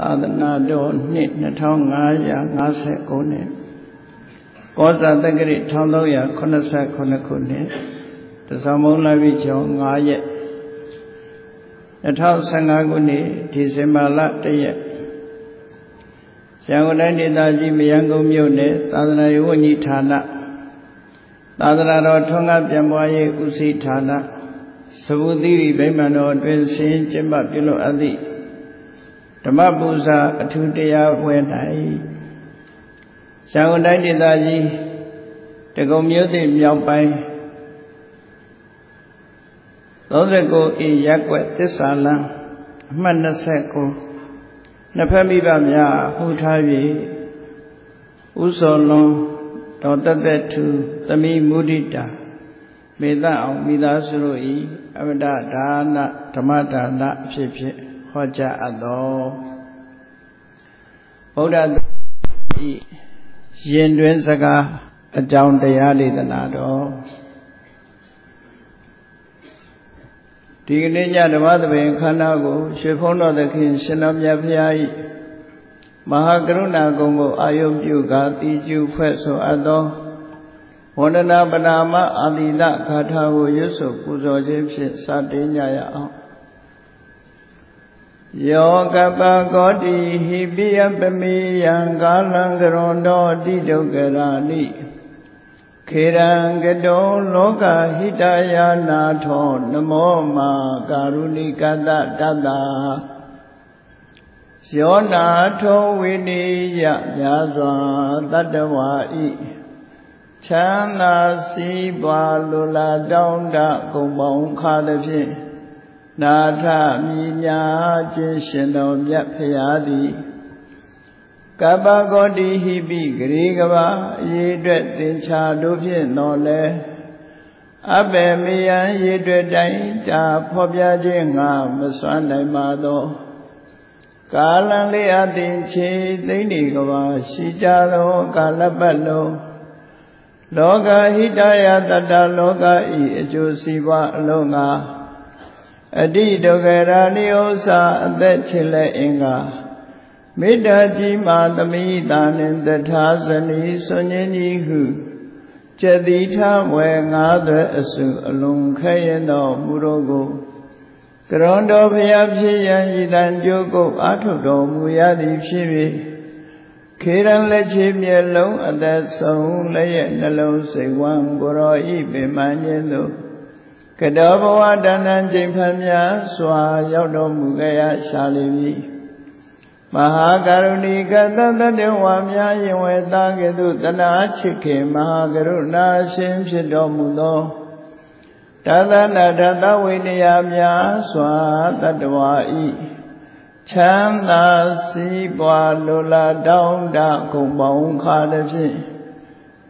သာသနာတော်နှစ်2559နှစ်ကောဇာတက္ကရာ1389ခုနှစ်တဇမုံလပိကျော်9ရက်2015ခုနှစ်ဒီဇင်ဘာလ1ရက်ရန်ကုန်တိုင်းဒေသကြီးမယန်းကုန်းမြို့နယ်သာသနာ့ဝန်ကြီးဌာနသာသနာတော်ထွန်းကားပြန်ပွားရေးဦးစီးဌာနသဘူတိဗိမာန်တော်အတွင်ဆင်းကျင်းပပြုလုပ်အပ်သည့်ဓ မ္မပူဇာအထူးတရားပွဲ၌ရန်ကုန်တိုင်းဒေသကြီးတကုံမြို့သစ်မြောက်ပိုင်း39အေရက်ွက်သစ္စာလမ်းအမှတ်29နှစ်ဖက်မိဘများဟူထား၍ဥစောလွန်တော်တသက်သူသမီးမုဒိတာမေတ္တာအောင်မိသားစုတို့ဤအမတဒါနဓမ္မဒါနအဖြစ်ဖြင့် ဟောကြားအပ်သောဗုဒ္ဓဤရင်တွင်စကားအကြောင်းတရားဒေသနာတော်ဒီကနေ့ညဓမ္မသဘင်ခန္ဓာကိုရွှေဖုံးတော်သခင်ရှင်တော်မြတ်ဖရာဤမဟာကရုဏာကုံကိုအာယုပြုကာတိကျုဖွဲ့ဆိုအပ်သောဝန္ဒနာပနာမအာတိလဂါထာကိုရွတ်ဆိုပူဇော်ခြင်းဖြင့်စတင်ကြရအောင် ယောကပကောတိဟိပိယပမေယံကာလံကရွန်တော်တိဒုက္ခရာနိခေရံကတောလောကဟိတယာနာထောနမောမာကာရုဏိကတတတ္တာယောနာထောဝိနိယများစွာတတ္တဝါဤချမ်းသာစည်းပွားလိုလားတောင်းတကုံပေါင်းခါသဖြင့် နာထမြညာခြင်းရှင်တော်မြတ်ဖရာသည်ကပ္ပဂောတိဟိပိဂရေကဘာအရေးအတွက်သင်္ချာတို့ဖြင့်တော်လဲအဘယ်မယံရေအတွက်တိုင်းတာဖော်ပြခြင်းငါမစွမ်းနိုင်ပါသောကာလံလေးအသင်ချေသိမ့်ဒီကဘာရှိကြသောကာလပတ်လုံးလောကဟိတယတတလောကဤအကျိုးစီးပွားအလုံးငါ အတိဒုက္ခရာနိဥ္စာအသက်ချစ်လက်အင်္ဂါမေတ္တာကြီးမာသမိတာနှင့်တထာဇနီဆွန်ញင်းကြီးဟုကျက်တိထဝယ်ငါးသွဲအစုအလုံးခဲရင်တော်မူတော်ကိုကရွန်တော်ဖျားဖြစ်ရန်ဤတန်ကြိုးကုပ်အာထုတော်မူရသည်ဖြစ်၍ခေရန်လက်ချေမျက်လုံးအသက်ဆုံးလည်းရဲ့နှလုံးစိတ်ဝမ်းကိုရောဤပင်မခြင်းသို့ ကတောဘဝတဏ္ဍချိန်ဖန်များစွာရောက်တော်မူကြရရှာလိမ့်မည်မဟာကရုဏီကတတတဝါများယင်ဝေသာကဲ့သို့တနာချစ်ခင်မဟာကရုဏာရှင်ဖြစ်တော်မူသောတသနာတသဝိနည်းများစွာတတဝါဤချမ်းသာစည်းပွားလိုလားတောင်းတခုံပေါင်းခါသည်ဖြင့်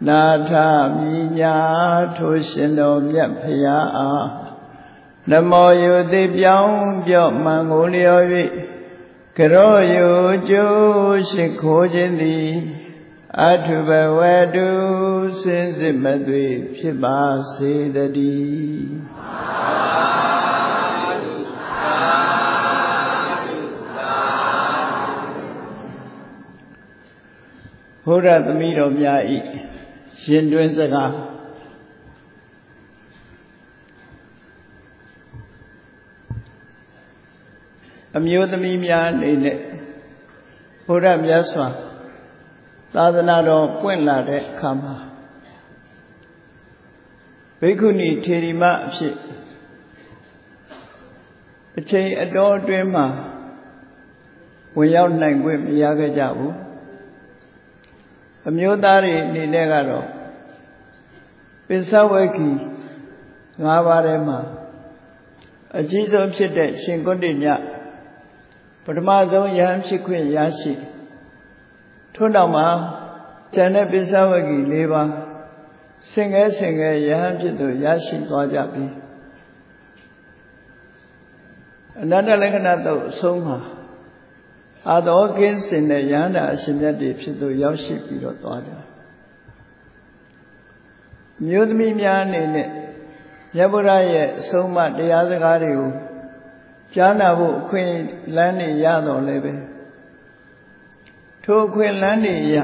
နာထမြညာထိုရှင်တော်မြတ်ဖရာအားနမောယုတိပြောင်းပြော့မှန်ကိုလျော်၍ကရောယုကျိုးရှိခိုးခြင်းသည်အထုဘဝတုစင်စစ်မသွေဖြစ်ပါစေတည်းဘုရားသမီးတော်များဤ ရှင်တွင်စကားအမျိုးသမီးများအနေနဲ့ဘုရားမြတ်စွာသာသနာတော်ပွင့်လာတဲ့အခါမှာဘိက္ခုနီထေရီမအဖြစ်အချိန်အတော်အတွင်းမှာဝင်ရောက်နိုင်ခွင့်မရခဲ့ကြဘူး အမျိုးသားတွေအနေနဲ့ကတော့ပစ္စဝေခီ၅ပါးထဲမှာအကြီးဆုံးဖြစ်တဲ့ရှင်ကုတ္တိမြပထမဆုံးယဟန်ဖြစ်ခွင့်ရရှိထို့နောက်မှာကျန်တဲ့ပစ္စဝေခီ၄ပါးဆင်ငယ်ဆင်ငယ်ယဟန်ဖြစ်သူရရှိသွားကြပြီအနတ္တလက္ခဏာတော့အဆုံးမှာ အာတော်ကင်းစင်တဲ့ရဟန္တာအရှင်မြတ်တွေဖြစ်သူရောက်ရှိပြီးတော့သွားကြမျိုးသမီးများအနေနဲ့မြတ်ဗုဒ္ဓရဲ့အဆုံးအမတရားစကားတွေကိုကြားနာဖို့အခွင့်လမ်းနေရတော့လည်းပဲထိုအခွင့်လန်းနေရ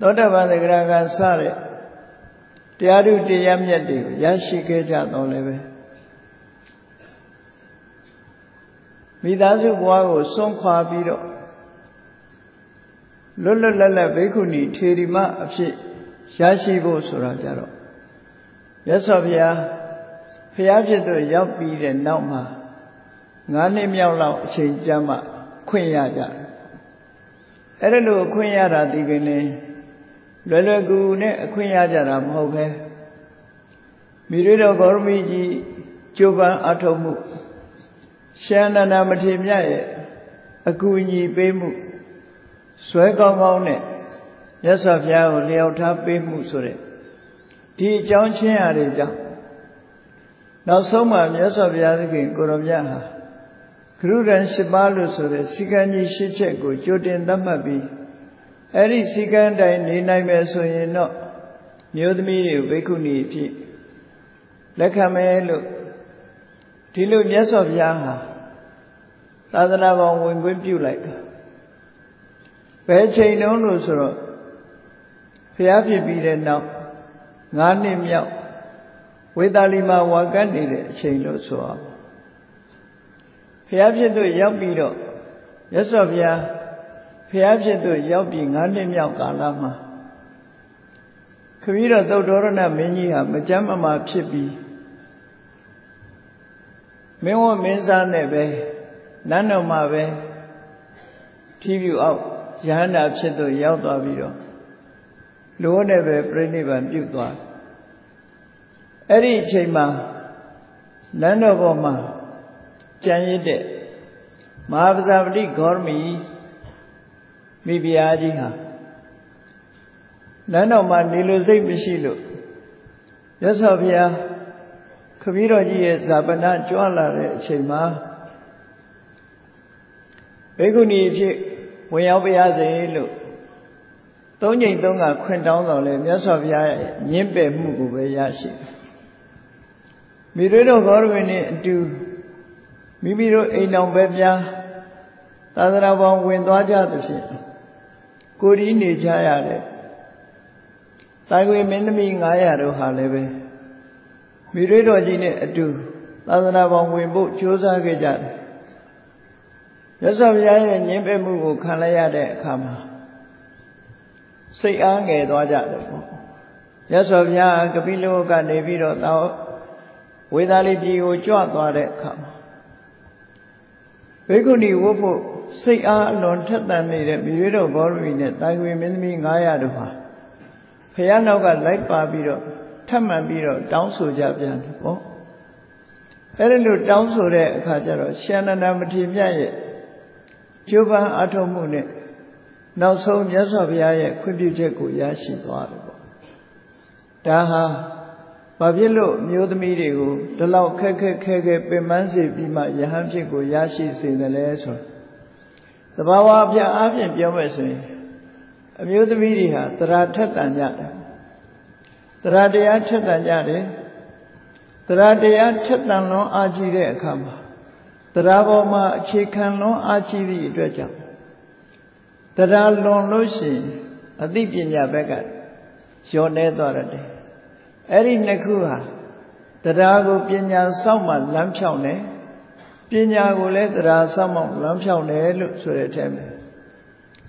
သောတပန်သဂရကစတဲ့တရားဓုတရားမြတ်တွေကိုရရှိခဲ့ကြတော့လည်းပဲ မိသားစုဘဝကိုစွန့်ခွာပြီးတော့လွတ်လွတ်လပ်လပ်ဘိက္ခုနီထေရီမအဖြစ်ရရှိဖို့ဆိုတာကြတော့မြတ်စွာဘုရားဖျားဖြစ်တော့ရောက်ပြီးတဲ့နောက်မှာ၅နှစ်မြောက်လောက်အချိန်ကြာမှခွင့်ရကြတယ်အဲ့ဒါလို့အခွင့်ရတာဒီပင်လေလွယ်လွယ်ကူနဲ့အခွင့်ရကြတာမဟုတ်ပဲမိရိတော်ဂေါရမီကြီးကြိုးပမ်းအထောက်မှု ရှန္ဒနာမထေမြတ်ရဲ့အကူအညီပေးမှုဆွဲကောင်းကောင်းနဲ့မြတ်စွာဘုရားကိုလျှောက်ထားပေးမှုဆိုတဲ့ဒီအကြောင်းချင်းရာတွေကြောင့်နောက်ဆုံးမှမြတ်စွာဘုရားသခင်ကိုရောမြတ်ဟာဂရုရန်၈ပါးလို့ဆိုတဲ့စီကံကြီး၈ချက်ကိုကြိုတင်သတ်မှတ်ပြီးအဲ့ဒီစီကံတိုင်းနေနိုင်မယ်ဆိုရင်တော့မျိုးသမီးတွေဘိက္ခုနီဖြစ်လက်ခံမယ်လို့ ဒီလိုမြတ်စွာဘုရားဟာသာသနာပေါင်းဝင်ခွင့်ပြုလိုက်တာဘယ်ချိန်တုန်းလို့ဆိုတော့ဘုရားဖြစ်ပြီးတဲ့နောက်၅နှစ်မြောက်ဝေသာလီမှာဝါကတ်နေတဲ့အချိန်လို့ဆိုအောင်ဘုရားဖြစ်သူရောက်ပြီးတော့ရသော်ဘုရားဘုရားဖြစ်သူရောက်ပြီး၅နှစ်မြောက်ကာလမှာခပီးတော်သုတ်တော်ရဏမင်းကြီးဟာမကြမ်းမမာဖြစ်ပြီး မင်းဝမင်းစားနဲ့ပဲနန်းတော်မှာပဲဖြီးပြူအောက်ရဟန္တာဖြစ်သူရောက်သွားပြီးတော့လိုနဲ့ပဲပြိဋိဘံပြုတ်သွားအဲ့ဒီအချိန်မှာနန်းတော်ပေါ်မှာကြံရစ်တဲ့မဟာပဇာပတိဂေါရမီမိဖုရားကြီးဟာနန်းတော်မှာနေလို့စိတ်မရှိလို့ရသော်ဘုရားခ ပီးတော်ကြီးရဲ့ဇာပနာကြွလာတဲ့အချိန်မှာဘေကုဏီဖြစ်ဝင်ရောက်ပါရစေလို့သုံးချိန်သုံးကခွင့်တောင်းတော်လဲမြတ်စွာဘုရားရဲ့ညှင်းပယ်မှုကိုပဲရရှိမိတွေတော်ဂေါရဝိနဲ့အတူမိမိတို့အိမ်တော်ပဲပြားသာသနာပေါင်းဝင်သွားကြသဖြင့်ကိုရီးနေကြရတဲ့တိုင်ဝေမင်းသမီး900တို့ဟာလည်းပဲ မိတွေတော်ကြီးနဲ့အတူသာသနာပေါင်းဝင်ဖို့ကြိုးစားခဲ့ကြတယ်ရသော်ဘုရားရဲ့ညှင်းပယ်မှုကိုခံလိုက်ရတဲ့အခါမှာစိတ်အားငယ်သွားကြတယ်ပေါ့ရသော်ဘုရားကပိလောကနေပြီးတော့တောဝေသာလိပြည်ကိုကြွသွားတဲ့အခါမှာဘေကုဏီဝတ်ဖို့စိတ်အားအလွန်ထက်သန်နေတဲ့မိရွေးတော်ဘောရမီနဲ့တိုင်ဝေမင်းသမီး900တို့ဟာဖះနောက်ကလိုက်ပါပြီးတော့ ထပ်မံပြီးတော့တောင်းဆိုကြပြန်တယ်ပေါ့အဲ့ဒီလိုတောင်းဆိုတဲ့အခါကျတော့ရှန္ဒနာမထေမြတ်ရဲ့ကျိုးပန်းအထုံးမှုနဲ့နောက်ဆုံးမြတ်စွာဘုရားရဲ့ခွင့်ပြုချက်ကိုရရှိသွားတယ်ပေါ့ဒါဟာဘာဖြစ်လို့မျိုးသမီးတွေကိုဒီလောက်ခက်ခက်ခဲခဲပင်ပန်းစေပြီးမှယဟန်ဖြစ်ကိုရရှိစေတယ်လဲဆိုသဘာဝအပြအားဖြင့်ပြောမယ်ဆိုရင်အမျိုးသမီးတွေဟာသရာထက်တန်ကြတယ် သရာတရားထက်တန်ကြတယ်သရာတရားထက်တန်လွန်အားကြီးတဲ့အခါမှာသရာပေါ်မှာအခြေခံလွန်အားကြီးသည့်အတွက်ကြောင့်သရာလွန်လို့ရှိရင်အသိပညာဘက်ကလျော့နေသွားတယ်အဲ့ဒီနှစ်ခုဟာတရားကိုပညာစောင့်မှလမ်းဖြောင်းတယ်ပညာကိုလည်းတရားစောင့်မှလမ်းဖြောင်းတယ်လို့ဆိုတဲ့အထက်မှာ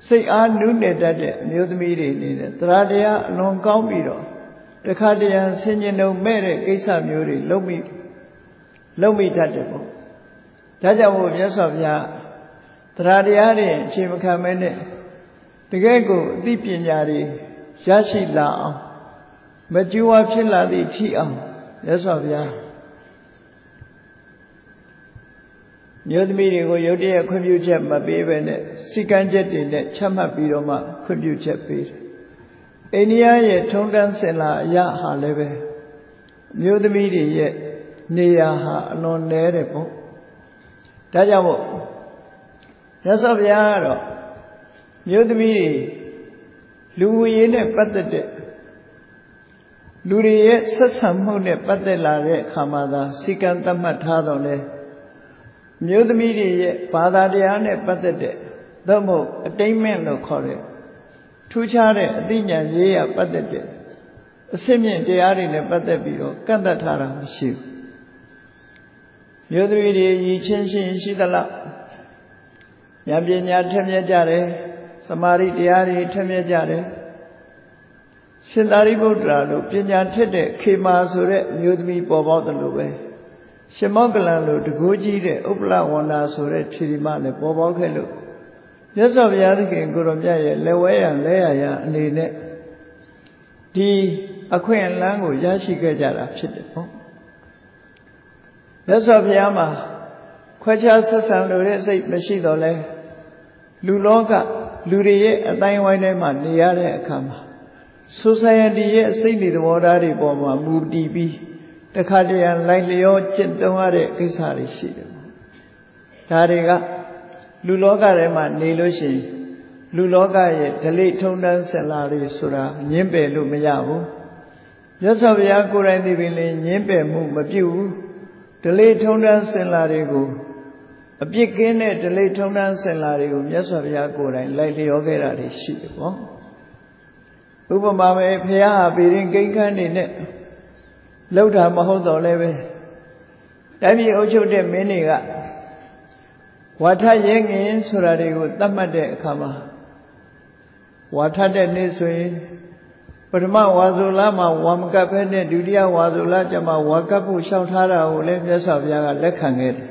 စိတ်အားနုနယ်တတ်တဲ့အမျိုးသမီးတွေနေတယ်တရားတရားအလွန်ကောင်းပြီးတော့ တခါတရံဆင်ញင်ုံမဲ့တဲ့ကိစ္စမျိုးတွေလုံးမိလုံးမိတတ်တယ်ပေါ့ဒါကြောင့်မို့မြတ်စွာဘုရားတရားတရားတွေအခြေမခံမဲနဲ့တကယ်ကိုအသိပညာတွေရရှိလာအောင်မကြွားဖြစ်လာသည့်ထိအောင်ရသော်ဗျာမြို့သမီးတွေကိုရုတ်တရက်ခွင့်ပြုချက်မပေးဘဲနဲ့စီကံချက်တွေနဲ့ချမှတ်ပြီးတော့မှခွင့်ပြုချက်ပေးတယ်။ အိန္ဒိယရဲ့ထုံတန်းစင်လာအရာဟာလည်းပဲမြို့သမီးတွေရဲ့နေရာဟာအလွန်နဲတယ်ပေါ့။ဒါကြောင့်မို့ရသော်ဗျာကတော့မြို့သမီးတွေလူဝေရေးနဲ့ပတ်သက်တဲ့လူတွေရဲ့ဆက်ဆံမှုနဲ့ပတ်သက်လာတဲ့အခါမှာသာစီကံသတ်မှတ်ထားတော့လေမျိုးသမီးတွေရဲ့ဘာသာတရားနဲ့ပတ်သက်တဲ့သို့မဟုတ်အတိမ့်မင့်လို့ခေါ်တဲ့ ထူးခြားတဲ့အသိဉာဏ်ရေးရပတ်သက်တဲ့အစစ်မြင့်တရားတွေနဲ့ပတ်သက်ပြီးတော့ကန့်သက်ထားတာမရှိဘူးမြို့သမီးတွေရည်ချင်းရှင်ရှိသလားဉာဏ်ပညာထက်မြက်ကြတယ်သမာဓိတရားတွေထက်မြက်ကြတယ်ရှင်သာရိပုတ္တရာလို့ပညာထက်တဲ့ခေမာဆိုတဲ့မြို့သမီးပေါ်ပေါက်တယ်လို့ပဲရှင်မောကလန်လို့တကူကြီးတဲ့ဥပ္ပလဝန္တာဆိုတဲ့ခြေဒီမလည်းပေါ်ပေါက်ခဲ့လို့ မြတ်စွာဘုရားသခင်ကိုရောမြတ်ရဲ့လက်ဝဲရလဲရရအနေနဲ့ဒီအခွင့်အလမ်းကိုရရှိခဲ့ကြတာဖြစ်တယ်ပေါ့မြတ်စွာဘုရားမှာခွဲခြားဆက်ဆံလို့တဲ့စိတ်မရှိတော့လဲလူလောကလူတွေရဲ့အတိုင်းဝိုင်းထဲမှာနေရတဲ့အခါမှာ society ရဲ့စိတ်နေသဘောထားတွေပေါ်မှာမူတည်ပြီးတခါတရံလိုက်လျောကျင့်သုံးရတဲ့ကိစ္စတွေရှိတယ်ပေါ့ဒါတွေက လူလောကထဲမှာနေလို့ရှိရင်လူလောကရဲ့ဒလိထုံတန်းဆင်လာတွေဆိုတာညင်းပယ်လို့မရဘူးမြတ်စွာဘုရားကိုယ်တိုင်သိပင်လေညင်းပယ်မှုမပြုဘူးဒလိထုံတန်းဆင်လာတွေကိုအပြစ်ကင်းတဲ့ဒလိထုံတန်းဆင်လာတွေကိုမြတ်စွာဘုရားကိုယ်တိုင်လိုက်လျောခဲ့တာတွေရှိတယ်ပေါ့ဥပမာပဲဘုရားဟာပေရင်ကိန်းခန်းနေနဲ့လောက်တာမဟုတ်တော့လည်းပဲတိုင်းပြည်အုပ်ချုပ်တဲ့မင်းတွေက ဝါထရဲငင်ဆိုတာတွေကိုသတ်မှတ်တဲ့အခါမှာဝါထတဲ့နေ့ဆိုရင်ပထမဝါဆိုလမှာဝါမကပ်ဖဲနဲ့ဒုတိယဝါဆိုလကျမှဝါကပ်ဖို့ရှောင်ထားတာကိုလည်းမြတ်စွာဘုရားကလက်ခံခဲ့တယ်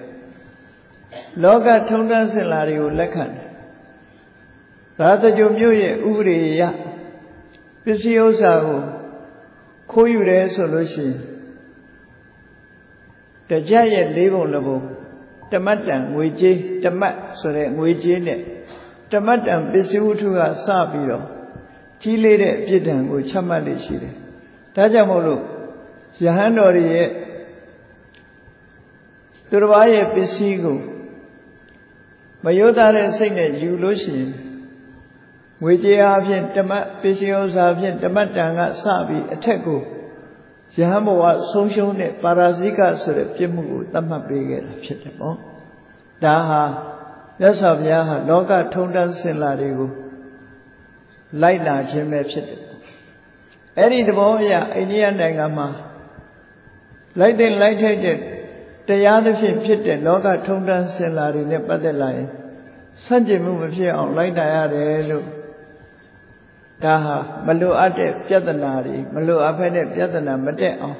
လောကထုံတန်းစင်လာတွေကိုလက်ခံတယ်ဒါသကြုံမြို့ရဲ့ဥပဒေရပစ္စည်းဥစ္စာကိုခိုးယူတယ်ဆိုလို့ရှိရင်တကြရဲ့လေးပုံတစ်ပုံ တမတ်တန်ငွေကြေးတမတ်ဆိုတဲ့ငွေကြေးနဲ့တမတ်တန်ပစ္စည်းဝတ္ထုကစပြီးတော့ကြီးလေးတဲ့အပြစ်ဒဏ်ကိုချမှတ်လို့ရှိတယ်။ဒါကြောင့်မို့လို့ယဟန်တော်တွေရဲ့သူတစ်ပါးရဲ့ပစ္စည်းကိုမယောသားတဲ့စိတ်နဲ့ယူလို့ရှိရင်ငွေကြေးအားဖြင့်တမတ်ပစ္စည်းဥစ္စာဖြင့်တမတ်တန်ကစပြီးအထက်ကို ယဟန်ဘဝဆုံးရှုံးတဲ့ပါရာဇိကဆိုတဲ့ပြစ်မှုကိုသတ်မှတ်ပေးခဲ့တာဖြစ်တယ်ပေါ့ဒါဟာမြတ်စွာဘုရားဟာလောကထုံတန်းစင်လာတွေကိုလိုက်လာခြင်းပဲဖြစ်တယ်အဲ့ဒီသဘောအရအိန္ဒိယနိုင်ငံမှာလိုက်တဲ့လိုက်ထိုက်တဲ့တရားသဖြင့်ဖြစ်တဲ့လောကထုံတန်းစင်လာတွေနဲ့ပတ်သက်လာရင်ဆန့်ကျင်မှုမဖြစ်အောင်လိုက်တာရတယ်လို့ ဒါဟာမလိုအပ်တဲ့ပြဿနာတွေမလိုအပ်ဖက်တဲ့ပြဿနာမတက်အောင်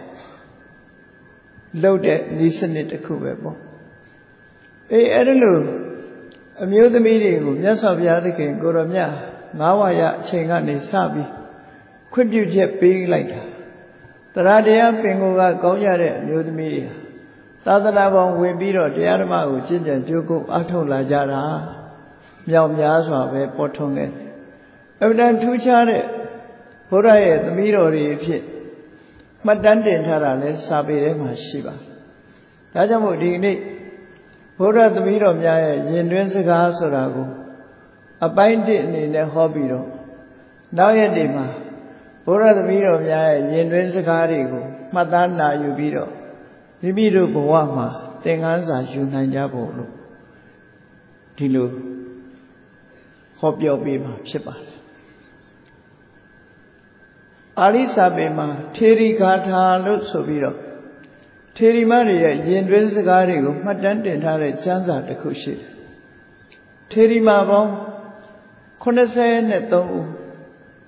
လုပ်တဲ့ဤစနစ်တစ်ခုပဲပေါ့အေးအဲ့ဒါလို့အမျိုးသမီးတွေကိုမြတ်စွာဘုရားသခင်ကိုရောမြတ်ငါးဝါရအချိန်ကနေစပြီးခွင့်ပြုချက်ပေးလိုက်တာတရားတရားပင်ကိုကကောင်းကြတဲ့အမျိုးသမီးတွေသာသနာပေါင်းဝင်ပြီးတော့တရားဓမ္မကိုကျင့်ကြံကြိုးကုပ်အားထုတ်လာကြတာမြောက်များစွာပဲပေါ်ထွန်းခဲ့တယ် အမှန်တန်ထူးခြားတဲ့ဘုရားရဲ့သမီးတော်တွေအဖြစ်မှတ်တမ်းတင်ထားတာလဲစာပေထဲမှာရှိပါဒါကြောင့်မို့ဒီနေ့ဘုရားသမီးတော်များရဲ့ယင်တွင်းစကားဆိုတာကိုအပိုင်းတစ်အနေနဲ့ဟောပြီးတော့နောက်ရက်တွေမှာဘုရားသမီးတော်များရဲ့ယင်တွင်းစကားတွေကိုမှတ်သားနာယူပြီးတော့မိမိတို့ဘဝမှာသင်ခန်းစာယူနိုင်ကြဖို့လို့ဒီလိုဟောပြောပေးမှာဖြစ်ပါတယ် ပါဠိစာပေမှာထေရီဂါထာလို့ဆိုပြီးတော့ထေရီမတွေရဲ့ယင်တွင်းစကားတွေကိုမှတ်တမ်းတင်ထားတဲ့ကျမ်းစာတစ်ခုရှိတယ်။ထေရီမပေါင်း83ဦး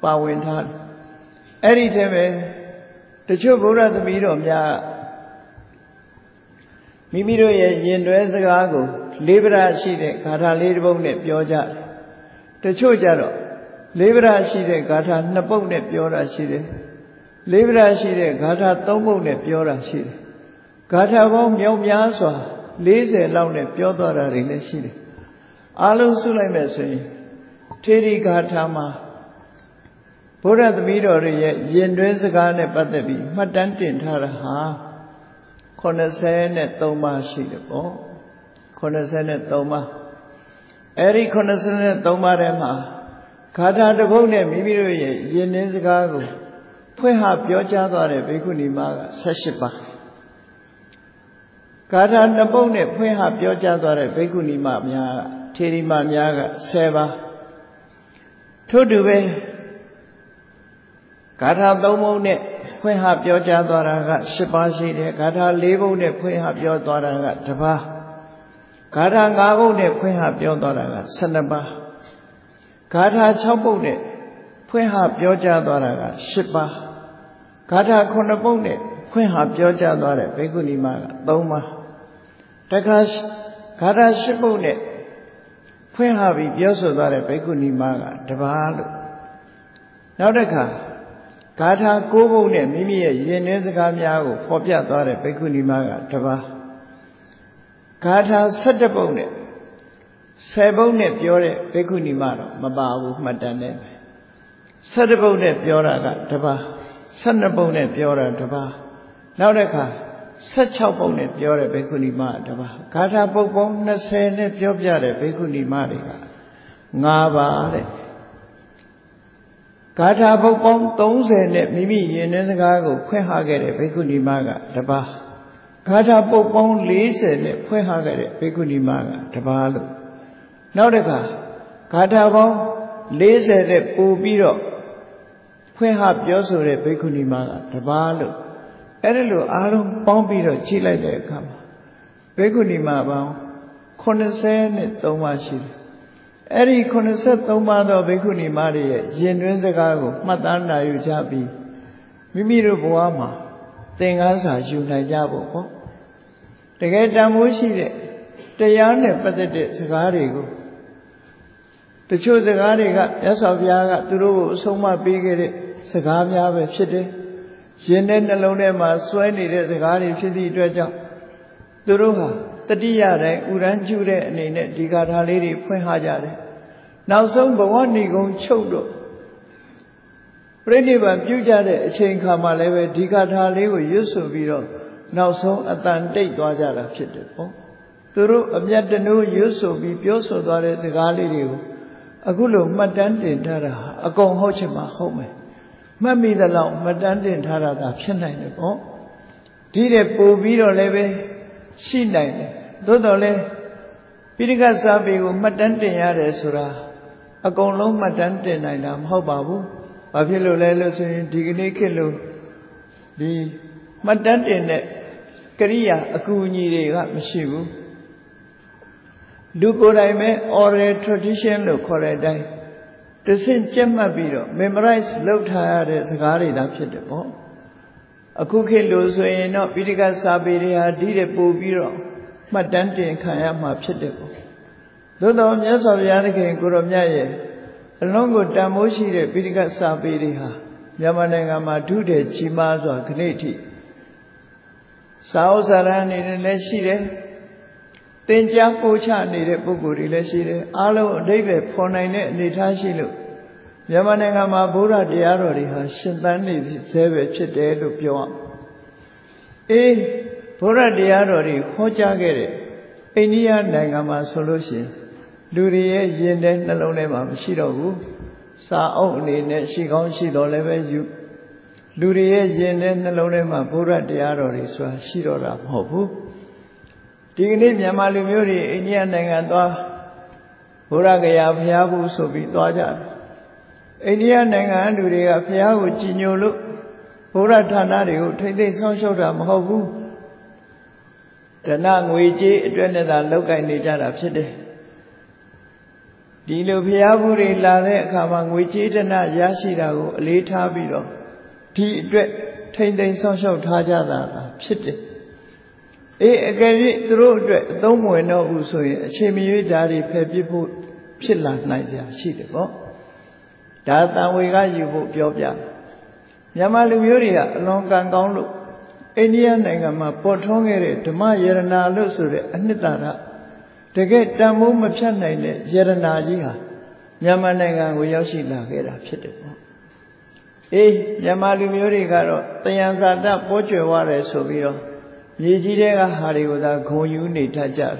ပါဝင်ထားတယ်။အဲ့ဒီထဲမှာတချို့ဗုဒ္ဓသမီးတော်များမိမိတို့ရဲ့ယင်တွဲစကားကိုလေးပဒရှိတဲ့ဂါထာလေးတစ်ပုဒ်နဲ့ပြောကြတယ်။တချို့ကြတော့ လေးပဒရှိတဲ့ဂါထာနှစ်ပုဒ်နဲ့ပြောတာရှိတယ်လေးပဒရှိတဲ့ဂါထာသုံးပုဒ်နဲ့ပြောတာရှိတယ်ဂါထာပေါင်းမြောက်များစွာ40လောက်နဲ့ပြောသွားတာတွေလည်းရှိတယ်အားလုံးစုလိုက်မဲ့ဆိုရင်ထေရီဂါထာမှာဘုရားသမီးတော်တွေရဲ့ယင်တွဲစကားနဲ့ပတ်သက်ပြီးမှတ်တမ်းတင်ထားတာဟာ83ပါးရှိတယ်ပေါ့83ပါးအဲ့ဒီ83ပါးထဲမှာ ဂါထာတစ်ပုဒ်နဲ့မိမိတို့ရဲ့ယဉ်နှင်းစကားကိုဖွင့်ဟပြောကြားသွားတဲ့ဘိက္ခုနီမက18ပါးဂါထာနှစ်ပုဒ်နဲ့ဖွင့်ဟပြောကြားသွားတဲ့ဘိက္ခုနီမများထထေရီမများက10ပါးထို့တူပဲဂါထာ3ပုံနဲ့ဖွင့်ဟပြောကြားသွားတာက10ပါးရှိတယ်ဂါထာ4ပုံနဲ့ဖွင့်ဟပြောသွားတာက1ပါးဂါထာ5ပုံနဲ့ဖွင့်ဟပြောသွားတာက12ပါး ဂါထာ6ပုံနဲ့ဖွင့်ဟပြောကြားသွားတာက10ပါးဂါထာ9ပုံနဲ့ဖွင့်ဟပြောကြားသွားတဲ့ဘိက္ခုနီမက3ပါးတခါဂါထာ10ပုံနဲ့ဖွင့်ဟပြီးပြောဆိုသွားတဲ့ဘိက္ခုနီမကတပါးလို့နောက်တစ်ခါဂါထာ၉ပုဒ်နဲ့မိမိရဲ့ယဉ်နှင်းစကားများကိုဖော်ပြသွားတဲ့ဘိက္ခုနီမကတပါးဂါထာ၁၇ပုဒ်နဲ့ ၁၀ပုဒ်နဲ့ပြောတဲ့ဘိက္ခုနီမတော့မပါဘူးမှတ်တမ်းနဲ့၁၇ပုဒ်နဲ့ပြောတာကတပါး၁၂ပုဒ်နဲ့ပြောတာတပါးနောက်တစ်ခါ16ပုံနဲ့ပြောတဲ့ဘိက္ခုနီမတပါးဂါထာပုတ်ပေါင်း20နဲ့ပြောပြတဲ့ဘိက္ခုနီမတွေက5ပါးတဲ့ဂါထာပုတ်ပေါင်း30နဲ့မိမိယဉ်နှင်းစကားကိုဖွင့်ဟခဲ့တဲ့ဘိက္ခုနီမကတပါးဂါထာပုတ်ပေါင်း40နဲ့ဖွင့်ဟခဲ့တဲ့ဘိက္ခုနီမကတပါးလို့ နောက်တစ်ခါဂါထာပေါင်း40နဲ့ပို့ပြီးတော့ဖွင့်ဟပြောဆိုတဲ့ဘိက္ခုနီမကတပါးလို့အဲ့ဒါလို့အားလုံးပေါင်းပြီးတော့ကြည့်လိုက်တဲ့အခါမှာဘိက္ခုနီမပေါင်း83ပါးရှိတယ်အဲ့ဒီ83ပါးသောဘိက္ခုနီမတွေရဲ့ယဉ်တွင်းစကားကိုမှတ်သားနိုင်ယူကြပြီးမိမိတို့ဘဝမှာသင်္ကန်းစာယူနိုင်ကြဖို့ပေါ့တကယ်တန်ဖိုးရှိတဲ့တရားနဲ့ပတ်သက်တဲ့စကားတွေကို တချို့စကားတွေကမြတ်စွာဘုရားကသူတို့ကိုအဆုံးအမပေးခဲ့တဲ့စကားများပဲဖြစ်တယ်ရင်တဲ့နှလုံးထဲမှာစွဲနေတဲ့စကားတွေဖြစ်သည့်အတွက်ကြောင့်သူတို့ဟာတတိယတိုင်းဥရန်ကျူတဲ့အနေနဲ့ဒီဂါထာလေးတွေဖွင့်ဟကြတယ်။နောက်ဆုံးဘဝဏီကုံချုပ်တော့ပြိဋိဘံပြုကြတဲ့အချိန်ခါမှလည်းပဲဒီဂါထာလေးကိုရွတ်ဆိုပြီးတော့နောက်ဆုံးအတန်တိတ်သွားကြတာဖြစ်တယ်ပေါ့။သူတို့အမျက်တနိုးရွတ်ဆိုပြီးပြောဆိုသွားတဲ့စကားလေးတွေကို အခုလိုမှတ်တမ်းတင်ထားတာအကုန်ဟုတ်ချင်မှဟုတ်မယ်။မှတ်မိသလောက်မတန်းတင်ထားတာသာဖြစ်နိုင်တယ်ပေါ့ဒီတဲ့ပို့ပြီးတော့လည်းပဲရှိနိုင်တယ်သို့တော်လည်းပိဋကစာပေကိုမှတ်တမ်းတင်ရတယ်ဆိုတာအကုန်လုံးမှတ်တမ်းတင်နိုင်တာမဟုတ်ပါဘူးဘာဖြစ်လို့လဲလို့ဆိုရင်ဒီကနေ့ခေတ်လို့ဒီမှတ်တမ်းတင်တဲ့ကရိယာအကူအညီတွေကမရှိဘူး လူကိုယ်တိုင်ပဲ oral tradition လို့ခေါ်တဲ့အတိုင်းတဆင့်ကြက်မှတ်ပြီးတော့ memorize လုပ်ထားရတဲ့စကားတွေသာဖြစ်တယ်ပေါ့အခုခေတ်လို့ဆိုရင်တော့ပိဋကစာပေတွေဟာဒီတဲ့ပို့ပြီးတော့မှတ်တမ်းတင်ခံရမှာဖြစ်တယ်ပေါ့သို့တော်မြတ်စွာဘုရားသခင်ကိုရောမြတ်ရဲ့အလုံးကိုတန်မိုးရှိတဲ့ပိဋကစာပေတွေဟာမြန်မာနိုင်ငံမှာဒုတဲ့ကြီးမားစွာခဏိထိစာအုပ်စာရန်နေလည်းရှိတယ် သင်ကြားပို့ချနေတဲ့ပုဂ္ဂိုလ်တွေလည်းရှိတယ်အားလုံးအဓိပ္ပာယ်ဖော်နိုင်တဲ့အနေထားရှိလို့မြန်မာနိုင်ငံမှာဘုရားတရားတော်တွေဟာရှင်သန်နေသေးပဲဖြစ်တယ်လို့ပြောရအေးဘုရားတရားတော်တွေဟောကြားခဲ့တဲ့အိန္ဒိယနိုင်ငံမှာဆိုလို့ရှိရင်လူတွေရဲ့ယဉ်တဲ့နှလုံးထဲမှာမရှိတော့ဘူးစာအုပ်အနေနဲ့ရှိကောင်းရှိတော်လည်းပဲယူလူတွေရဲ့ယဉ်တဲ့နှလုံးထဲမှာဘုရားတရားတော်တွေဆိုတာရှိတော့တာမဟုတ်ဘူး ဒီကနေ့မြန်မာလူမျိုးတွေအိန္ဒိယနိုင်ငံသွားဘုရားကရာဘုရားဘူးဆိုပြီးသွားကြတယ်အိန္ဒိယနိုင်ငံလူတွေကဘုရားကိုကြည်ညိုလို့ဘုရားဌာနတွေကိုထိမ့်သိမ့်ဆောင်ရှောက်တာမဟုတ်ဘူးဒဏငွေကြေးအတွက်နဲ့သာလောက်ကင်နေကြတာဖြစ်တယ်ဒီလိုဘုရားဘူးတွေလာတဲ့အခါမှာငွေကြေးဒဏရရှိတာကိုအလေးထားပြီးတော့ဒီအတွက်ထိမ့်သိမ့်ဆောင်ရှောက်ထားကြတာဖြစ်တယ် အေးအကယ်၍သူတို့အတွက်အသုံးဝင်တော့ဘူးဆိုရင်အချိန်မရွေးဓာတ်တွေဖယ်ပစ်ဖို့ဖြစ်လာနိုင်ကြရှိတယ်ပေါ့ဒါတန်ဝေကယူဖို့ပြောပြမြန်မာလူမျိုးတွေကအလွန်ကံကောင်းလို့အိန္ဒိယနိုင်ငံမှာပေါ်ထွန်းခဲ့တဲ့ဓမ္မယရနာလို့ဆိုတဲ့အနှစ်သာရတကယ်တန်မိုးမဖြတ်နိုင်တဲ့ယရနာကြီးဟာမြန်မာနိုင်ငံကိုရောက်ရှိလာခဲ့တာဖြစ်တယ်ပေါ့အေးမြန်မာလူမျိုးတွေကတော့တယံဇာတပေါ်ကျွယ်ဝတယ်ဆိုပြီးတော့ မြေကြီးတဲ့ကဟာတွေကိုသာဂုံယူနေတတ်ကြတယ်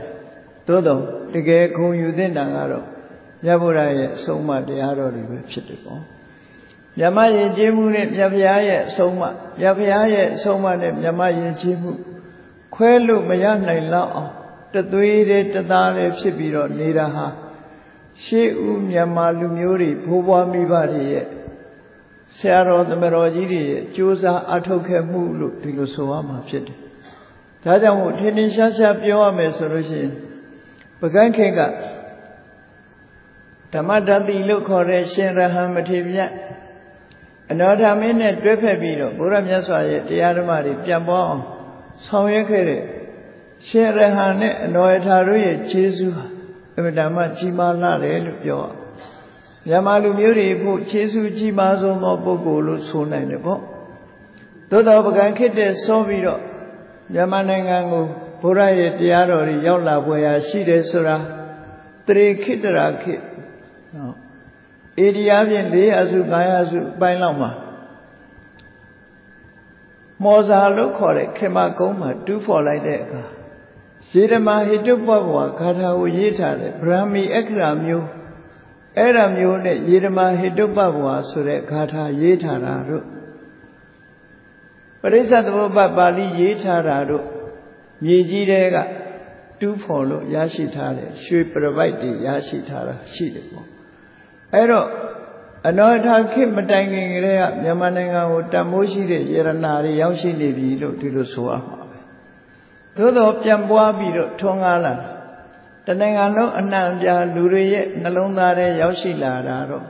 သို့တော့တကယ်ဂုံယူတဲ့တန်ကတော့မြတ်ဗုဒ္ဓရဲ့အဆုံးအမတရားတော်တွေပဲဖြစ်တယ်ပေါ့မြတ်မယဉ်ကျေးမှုနဲ့မြတ်ဖရာရဲ့အဆုံးအမမြတ်ဖရာရဲ့အဆုံးအမနဲ့မြတ်မယဉ်ကျေးမှုခွဲလို့မရနိုင်လောက်အောင်တသွေးတဲ့တသားလေးဖြစ်ပြီးတော့နေတာဟာရှေးဦးမြန်မာလူမျိုးတွေဘိုးဘွားမိဘတွေရဲ့ဆရာတော်သမတော်ကြီးတွေရဲ့ကြိုးစားအထောက်ခဲ့မှုလို့ဒီလိုဆိုရမှာဖြစ်တယ်။ ဒါကြောင့်မို့ထင်ထင်ရှားရှားပြောရမယ်ဆိုလို့ရှိရင်ပကန်းခေကဓမ္မတတိလို့ခေါ်တဲ့ရှင်ရဟန်းမထေမြတ်အနောဓမင်းနဲ့တွဲဖက်ပြီးတော့ဘုရားမြတ်စွာရဲ့တရားဓမ္မတွေပြန်ပေါ်အောင်ဆောင်ရွက်ခဲ့တဲ့ရှင်ရဟန်းနဲ့အနောယထာတို့ရဲ့ခြေဆုဟာအမြဲတမ်းကြီးမားလာတယ်လို့ပြောရမြန်မာလူမျိုးတွေဖို့ခြေဆုကြီးမားဆုံးသောပုဂ္ဂိုလ်လို့ဆိုနိုင်တယ်ပေါ့သို့တော်ပကံခေတ်တဲ့စောပြီးတော့ မြန်မာနိုင်ငံကိုဘုရားရဲ့တရားတော်တွေရောက်လာပွဲရာရှိတယ်ဆိုတာတရေခိတရာခေတ်နော်ဧဒီယာဖြင့်400စု500စုအပိုင်းလောက်မှာမောဇာလို့ခေါ်တဲ့ခေမကုန်းမှာတူးဖော်လိုက်တဲ့အခါရေဓမာဟိတုပ္ပဝါဂါထာကိုရေးထားတဲ့ဗြဟ္မီအခရာမျိုးအဲ့ဒါမျိုးနဲ့ရေဓမာဟိတုပ္ပဝါဆိုတဲ့ဂါထာရေးထားတာတို့ ပရိစ္ဆသမုပ္ပါပါဠိရေးထားတာတို့မြေကြီးတဲကတူးဖော်လို့ရရှိထားတဲ့ရွှေပြပိုက်တွေရရှိထားတာရှိတယ်ပေါ့အဲ့တော့အနောထာခေတ်မတိုင်ခင်ကလေးကမြန်မာနိုင်ငံကိုတမိုးရှိတဲ့ယရနာတွေရောက်ရှိနေပြီလို့ဒီလိုဆိုရမှာပဲသို့တော့ပြန်ပွားပြီးတော့ထွန်းကားလာတနိုင်ငံလုံးအနှံ့ပြားလူတွေရဲ့နှလုံးသားထဲရောက်ရှိလာတာတော့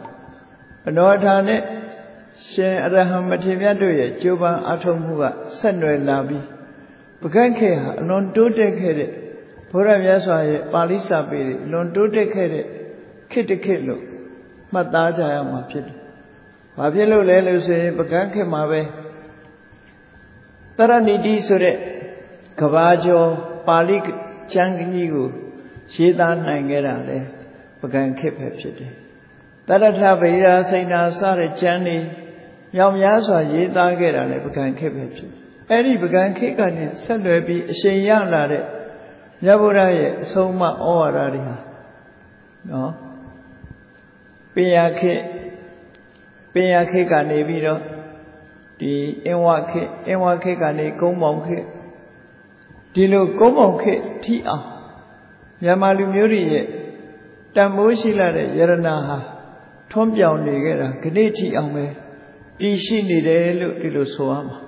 အနောထာနဲ့ ရှင်အရဟံမထေရတို့ရဲ့ကြိုးပမ်းအထောက်မှုကဆက်နွယ်လာပြီးပကန့်ခေဟာအလွန်တိုးတက်ခဲ့တဲ့ဘုရားမြတ်စွာရဲ့ပါဠိစာပေတွေအလွန်တိုးတက်ခဲ့တဲ့ခေတ်တစ်ခေတ်လို့မှတ်သားကြရမှာဖြစ်တယ်။ဘာဖြစ်လို့လဲလို့ဆိုရင်ပကန်းခေတ်မှာပဲတရဏိတိဆိုတဲ့ကဘာကျော်ပါဠိကျမ်းကြီးကိုရေးသားနိုင်ခဲ့တာလေပကန်းခေတ်ပဲဖြစ်တယ်။တရထဗေဒာစိဏာစတဲ့ကျမ်းတွေ မြောင်များစွာရေးသားခဲ့တာလေပကန်းခေတ်ပဲဖြစ်တယ်။အဲ့ဒီပကန်းခေတ်ကနေဆက်လွယ်ပြီးအရှင်ရလာတဲ့မြတ်ဗုဒ္ဓရဲ့အဆုံးအမဩဝါဒတွေဟာနော်ပင်ရခေပင်ရခေကနေပြီးတော့ဒီအင်ဝခေအင်ဝခေကနေကုန်းမောင်ခေဒီလိုကုန်းမောင်ခေထိအောင်မြန်မာလူမျိုးတွေရဲ့တန်ဖိုးရှိလာတဲ့ယရနာဟာထွန်းပြောင်နေခဲ့တာခဏထိအောင်ပဲ တည်ရှိနေတယ်လို့ဒီလိုဆိုရမှာ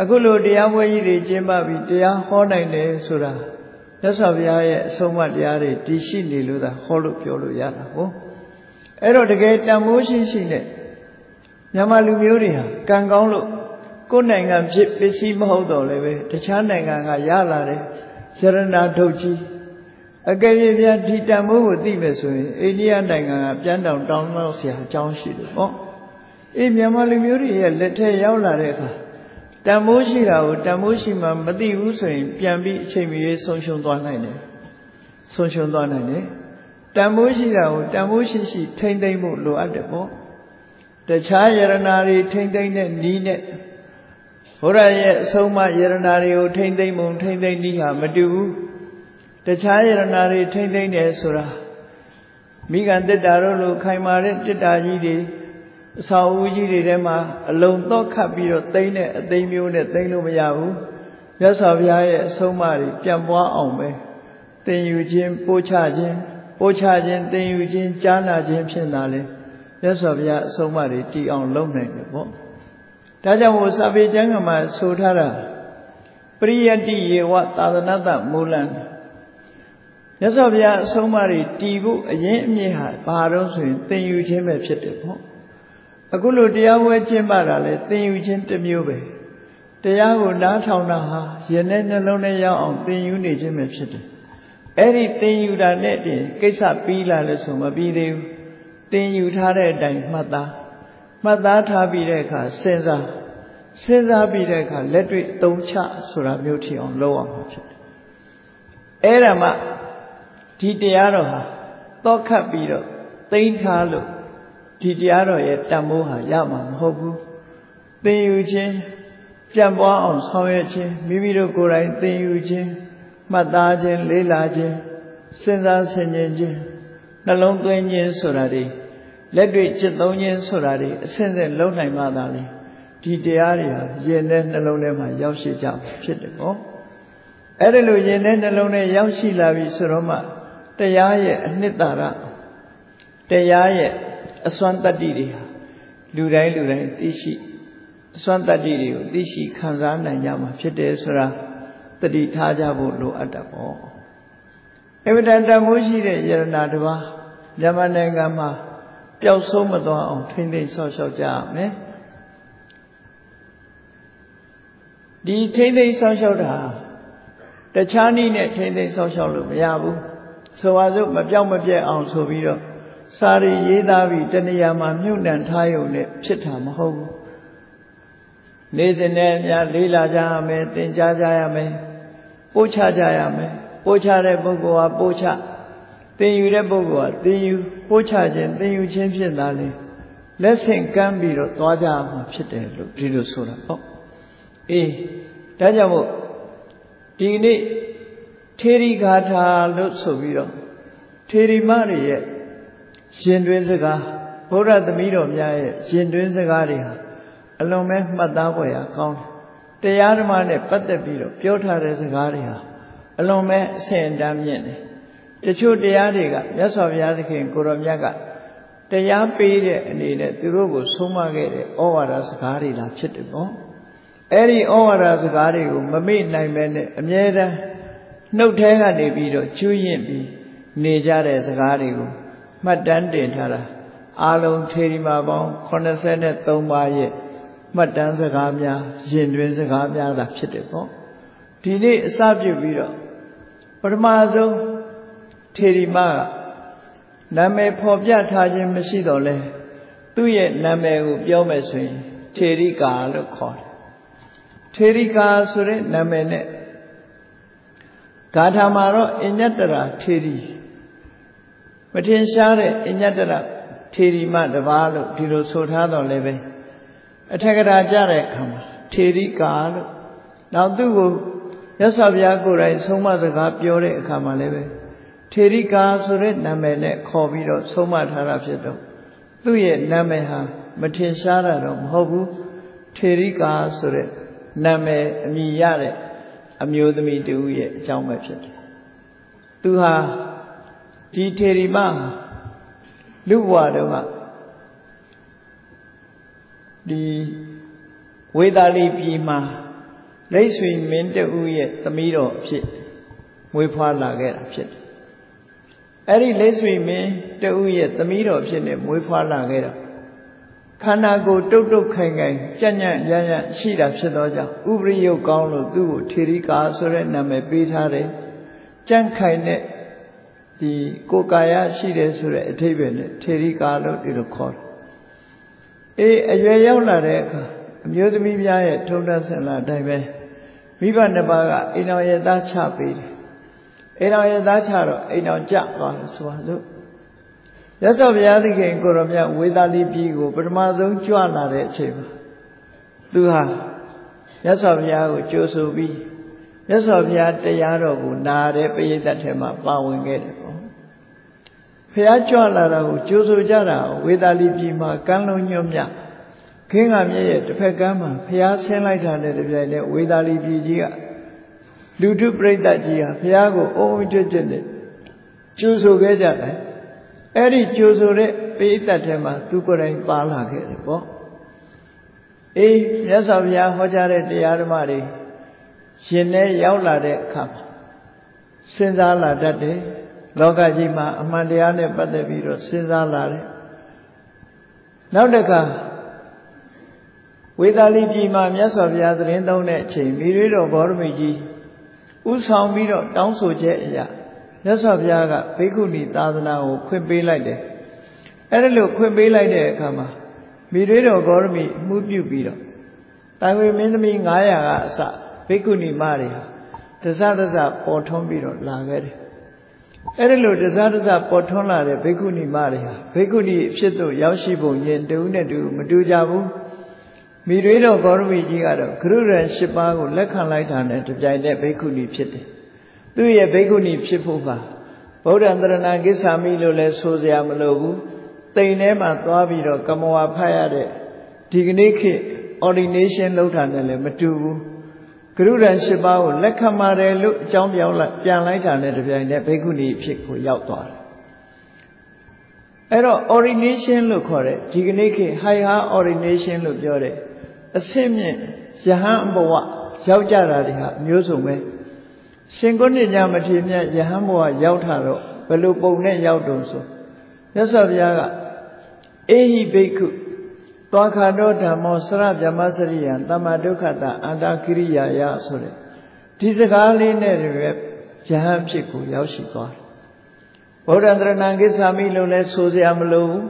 အခုလိုတရားပွဲကြီးတွေကျင်းပပြီးတရားဟောနိုင်တယ်ဆိုတာမြတ်စွာဘုရားရဲ့အဆုံးအမတရားတွေတည်ရှိနေလို့သာဟောလို့ပြောလို့ရတာဟုတ်အဲ့တော့တကယ်တန်မိုးရှိရှိနဲ့မြန်မာလူမျိုးတွေဟာကံကောင်းလို့ကိုယ်နိုင်ငံဖြစ်ပစ္စည်းမဟုတ်တော့လည်းပဲတခြားနိုင်ငံကရလာတဲ့ရတနာဒုတ်ကြီးအကယ်၍များဒီတန်မိုးကိုသိမယ်ဆိုရင်အိန္ဒိယနိုင်ငံကပြန်တောင်တောင်းတော့ဆရာအကြောင်းရှိတယ်ပေါ့ အေးမြန်မာလူမျိုးတွေရဲ့လက်ထက်ရောက်လာတဲ့အခါတန်မိုးရှိတာကိုတန်မိုးရှိမှမသိဘူးဆိုရင်ပြန်ပြီးအချိန်မရွေးဆုံးရှုံးသွားနိုင်တယ်ဆုံးရှုံးသွားနိုင်တယ်တန်ဖိုးရှိတာကိုတန်ဖိုးရှိရှိထိမ့်သိမ့်ဖို့လိုအပ်တယ်ပေါ့တခြားယရနာတွေထိမ့်သိမ့်တဲ့နီးနဲ့ဘုရားရဲ့အဆုံးအမယရနာတွေကိုထိမ့်သိမ့်ပုံထိမ့်သိမ့်နည်းဟာမတူဘူးတခြားယရနာတွေထိမ့်သိမ့်တယ်ဆိုတာမိဂန်တစ်တာတို့လိုခိုင်မာတဲ့တစ်တာကြီးတွေ အစာအုပ်ကြီးတွေထဲမှာအလုံးတော့ခတ်ပြီးတော့သိမ့်တဲ့အသိမျိုးနဲ့သိမ့်လို့မရဘူးမြတ်စွာဘုရားရဲ့အဆုံးအမတွေပြန်ပွားအောင်ပဲသင်ယူခြင်းပို့ချခြင်းပို့ချခြင်းသင်ယူခြင်းကြားနာခြင်းဖြစ်လာလေမြတ်စွာဘုရားအဆုံးအမတွေတည်အောင်လုပ်နိုင်တယ်ပေါ့ဒါကြောင့်မို့စာပေကျမ်းကမှာဆိုထားတာပရိယတ္တိယေဝသာသနာတမူလံမြတ်စွာဘုရားအဆုံးအမတွေတည်ဖို့အရင်အမြင့်ဟာဘာတော့ဆိုရင်သင်ယူခြင်းပဲဖြစ်တယ်ပေါ့ အခုလိုတရားဝဲကျင့်ပါတာလေသင်ယူခြင်းတစ်မျိုးပဲတရားကိုနားထောင်တာဟာယနေ့နှလုံးထဲရောက်အောင်သင်ယူနေခြင်းပဲဖြစ်တယ်အဲ့ဒီသင်ယူတာနဲ့တည်းကိစ္စပြီးလာလို့ဆိုမပြီးသေးဘူးသင်ယူထားတဲ့အတိုင်းမှတ်သားမှတ်သားထားပြီးတဲ့အခါစဉ်းစားစဉ်းစားပြီးတဲ့အခါလက်တွေ့သုံးချဆိုတာမျိုးထီအောင်လုပ်အောင်ဖြစ်တယ်အဲ့ဒါမှဒီတရားတော်ဟာတောခတ်ပြီးတော့သိမ့်ထားလို့ ဒီတရားတော်ရဲ့တန်ဖိုးဟာရမှာမဟုတ်ဘူးသင်ယူခြင်းပြန့်ပွားအောင်ဆောင်ရွက်ခြင်းမိမိတို့ကိုယ်တိုင်သင်ယူခြင်းမှတ်သားခြင်းလေးလာခြင်းစဉ်းစားဆင်ခြင်ခြင်းနှလုံးသွင်းခြင်းဆိုတာတွေလက်တွေ့จิตသုံးခြင်းဆိုတာတွေအစဉ်စဉ်လုံးနိုင်မှသာလေဒီတရားတွေဟာယင်တဲ့နှလုံးထဲမှာရောက်ရှိကြဖြစ်တယ်ပေါ့အဲ့ဒါလိုယင်တဲ့နှလုံးထဲရောက်ရှိလာပြီဆိုတော့မှတရားရဲ့အနှစ်သာရတရားရဲ့ အစွမ်းတတ္တိတွေဟာလူတိုင်းလူတိုင်းသိရှိအစွမ်းတတ္တိတွေကိုသိရှိခံစားနိုင်ကြမှာဖြစ်တယ်ဆိုတာတတိထားကြဖို့လိုအပ်တာပေါ့အဝိဒတမိုးရှိတဲ့ယရနာတစ်ပါးမြန်မာနိုင်ငံမှာပျောက်ဆုံးမသွားအောင်ထိမ့်သိမ်းဆောက်ရှောက်ကြရမယ်ဒီထိမ့်သိမ်းဆောက်ရှောက်တာတခြားနည်းနဲ့ထိမ့်သိမ်းဆောက်ရှောက်လို့မရဘူးဆိုပါစို့မပြောင်းမပြဲအောင်ဆိုပြီးတော့ စာရီရေးသားပြီးတဏှာမှာမြုပ်နှံထားရုံနဲ့ဖြစ်တာမဟုတ်ဘူးနေစဉ်နဲ့များလေးလာကြရမယ်သင်ကြားကြရမယ်ပို့ချကြရမယ်ပို့ချတဲ့ပုဂ္ဂိုလ်ဟာပို့ချသင်ယူတဲ့ပုဂ္ဂိုလ်ဟာသင်ယူပို့ချခြင်းသင်ယူခြင်းဖြစ်တာလေလက်ဆင့်ကမ်းပြီးတော့သွားကြမှာဖြစ်တယ်လို့ဒီလိုဆိုတာပေါ့အေးဒါကြောင့်မို့ဒီနေ့ထေရီဂါထာလို့ဆိုပြီးတော့ထေရီမတွေရဲ့ ရှင်တွင်စကားဘုရားသမီးတော်များရဲ့ရှင်တွင်စကားတွေဟာအလွန်ပဲမှတ်သားဖွယ်ရာကောင်းတယ်တရားဓမ္မနဲ့ပတ်သက်ပြီးတော့ပြောထားတဲ့စကားတွေဟာအလွန်ပဲအဆင့်အတန်းမြင့်တယ်တချို့တရားတွေကမြတ်စွာဘုရားသခင်ကိုရောမြတ်ကတရားပေးတဲ့အနေနဲ့သူတို့ကိုဆုံးမခဲ့တဲ့ဩဝါဒစကားတွေလာဖြစ်တယ်ပေါ့အဲ့ဒီဩဝါဒစကားတွေကိုမမေ့နိုင်ပဲနဲ့အမြဲတမ်းနှုတ်ထဲကနေပြီးတော့ကျွယင့်ပြီးနေကြတဲ့စကားတွေကို မှတ်တမ်းတင်ထားတာအာလုံးထေရီမာပေါင်း83ပါးရဲ့မှတ်တမ်းစကားများရင်တွင်စကားများတာဖြစ်တယ်ပေါ့ဒီနေ့အစပြုပြီးတော့ပထမဆုံးထေရီမာကနာမည်ဖော်ပြထားခြင်းမရှိတော့လဲသူ့ရဲ့နာမည်ကိုပြောမယ်ဆိုရင်ထေရီကာလို့ခေါ်တယ်ထေရီကာဆိုတဲ့နာမည်နဲ့ဂါထာမှာတော့အညတရာထေရီ မထင်ရှားတဲ့အညတရထေရီမတပါးလို့ဒီလိုဆိုထားတော့လည်းပဲအထက်ကရာကြတဲ့အခါမှာထေရီကာလို့နောက်သူ့ကိုရသော်ဘုရားကိုယ်တိုင်ဆုံးမစကားပြောတဲ့အခါမှာလည်းပဲထေရီကာဆိုတဲ့နာမည်နဲ့ခေါ်ပြီးတော့ဆုံးမထားတာဖြစ်တော့သူ့ရဲ့နာမည်ဟာမထင်ရှားတာတော့မဟုတ်ဘူးထေရီကာဆိုတဲ့နာမည်အမည်ရတဲ့အမျိုးသမီးတူရဲ့အကြောင်းပဲဖြစ်တယ်သူဟာ ဒီထေရီမလူဘဝတုန်းကဒီဝေသာလီပြည်မှာလက်ဆွေမင်းတူရဲ့သမီးတော်အဖြစ်မွေးဖွားလာခဲ့တာဖြစ်တယ်။အဲ့ဒီလက်ဆွေမင်းတူရဲ့သမီးတော်အဖြစ်နဲ့မွေးဖွားလာခဲ့တာခန္ဓာကိုယ်တုတ်တုတ်ခိုင်ခိုင်ကြံ့ကြံ့ရရရှိတာဖြစ်သောကြောင့်ဥပရိယုတ်ကောင်းလို့သူ့ကိုထေရီကာဆိုတဲ့နာမည်ပေးထားတယ်။ကြံ့ခိုင်တဲ့ ဒီကိုယ်ကာယရှိတယ်ဆိုတဲ့အထိပ္ပယ်နဲ့ထေရီကာလို့ဒီလိုခေါ်တယ်အေးအရွယ်ရောက်လာတဲ့အခါအမျိုးသမီးများရဲ့ထုံးတမ်းဆင်လာအတိုင်းပဲမိဘနှစ်ပါးကအိမ်တော်ရဲ့သားချပေးတယ်အိမ်တော်ရဲ့သားချတော့အိမ်တော်ကြသွားတယ်ဆိုပါစို့ရသော်ဘုရားသခင်ကိုရောမြတ်ဝေသာလီပြည်ကိုပထမဆုံးကြွလာတဲ့အချိန်မှာသူဟာရသော်ဘုရားကိုကြိုဆိုပြီးရသော်ဘုရားတရားတော်ကိုနာတဲ့ပရိသတ်ထဲမှာပါဝင်ခဲ့တယ် ဖះကြွလာတာကိုကြိုးဆိုကြတာဝေသာလီပြည်မှာကမ်းလုံးညွတ်မြခင်းကမြရဲ့တစ်ဖက်ကမ်းမှာဖះဆင်းလိုက်တာနဲ့တပြိုင်တည်းဝေသာလီပြည်ကြီးကလူထုပြိဿကြီးဟာဖះကိုအုံးထွတ်ချက်နဲ့ကြိုးဆိုခဲ့ကြတယ်အဲ့ဒီကြိုးဆိုတဲ့ပိဋကတ်ထဲမှာသူကိုယ်တိုင်ပါလာခဲ့တယ်ပေါ့အေးမြတ်စွာဘုရားဟောကြားတဲ့တရားဓမ္မတွေရှင်နဲ့ရောက်လာတဲ့အခါမှာစဉ်းစားလာတတ်တယ် လောကကြီးမှာအမှန်တရားနဲ့ပတ်သက်ပြီးတော့စဉ်းစားလာတယ်နောက်တစ်ခါဝေသာလီပြည်မှာမြတ်စွာဘုရားသတင်းသုံးတဲ့အချိန်မိရွေးတော်ဘောရမီကြီးဥဆောင်ပြီးတော့တောင်းဆိုချက်အရာမြတ်စွာဘုရားကဘိက္ခုနီသာသနာကိုခွင့်ပေးလိုက်တယ်အဲ့ဒါလို့ခွင့်ပေးလိုက်တဲ့အခါမှာမိရွေးတော်ဘောရမီအမှုပြုပြီးတော့တိုင်ဝေမင်းသမီး900ကအစဘိက္ခုနီမတွေဟာတစတစပေါ်ထွန်းပြီးတော့လာခဲ့တယ် အဲ့ဒီလိုတစားတစားပေါ်ထွန်းလာတဲ့ဘိက္ခုနီမတွေဟာဘိက္ခုနီအဖြစ်သို့ရောက်ရှိပုံရင်တူနဲ့တူမတူကြဘူးမိတွေတော်ဂေါရမီကြီးကတော့ဂရုရန်၈ပါးကိုလက်ခံလိုက်တာနဲ့တပြိုင်တည်းဘိက္ခုနီဖြစ်တယ်သူ့ရဲ့ဘိက္ခုနီဖြစ်ဖို့ပါဗုဒ္ဓံတရဏကိစ္ဆာမိလို့လည်းဆိုစရာမလိုဘူးတိမ်ထဲမှာသွားပြီးတော့ကမဝါဖတ်ရတဲ့ဒီကနေ့ခေတ် ordination လုပ်တာနဲ့လည်းမတူဘူး ဂရုရန်၈ပါးကိုလက်ခံပါတယ်လို့အကြောင်းပြောင်းလိုက်ပြန်လိုက်တာနဲ့တပြိုင်တည်းဘိက္ခုနီဖြစ်ကိုရောက်သွားတယ်အဲ့တော့ ordination လို့ခေါ်တဲ့ဒီကနေ့ခေတ် higher ordination လို့ပြောတယ်အဆင့်မြင့်ယဟန်ဘဝရောက်ကြတာတွေဟာအမျိုးစုံပဲရှင်ကုဏ္ဏညာမထေရမြတ်ယဟန်ဘဝရောက်တာတော့ဘယ်လိုပုံနဲ့ရောက်တုံဆိုမြတ်စွာဘုရားကအေဟိဘိက္ခု သွားခါတော်ဓမ္မောစရဗြဟ္မစရိယံတမ္မာဒုက္ခတအန္တကိရိယာယဆိုတဲ့ဒီစကားလေးနဲ့တည်းပဲယဟန်ဖြစ်ကိုရောက်ရှိသွားတယ်ဗုဒ္ဓံတရဏံကိစ္ဆာမိလို့လဲဆိုစရာမလိုဘူး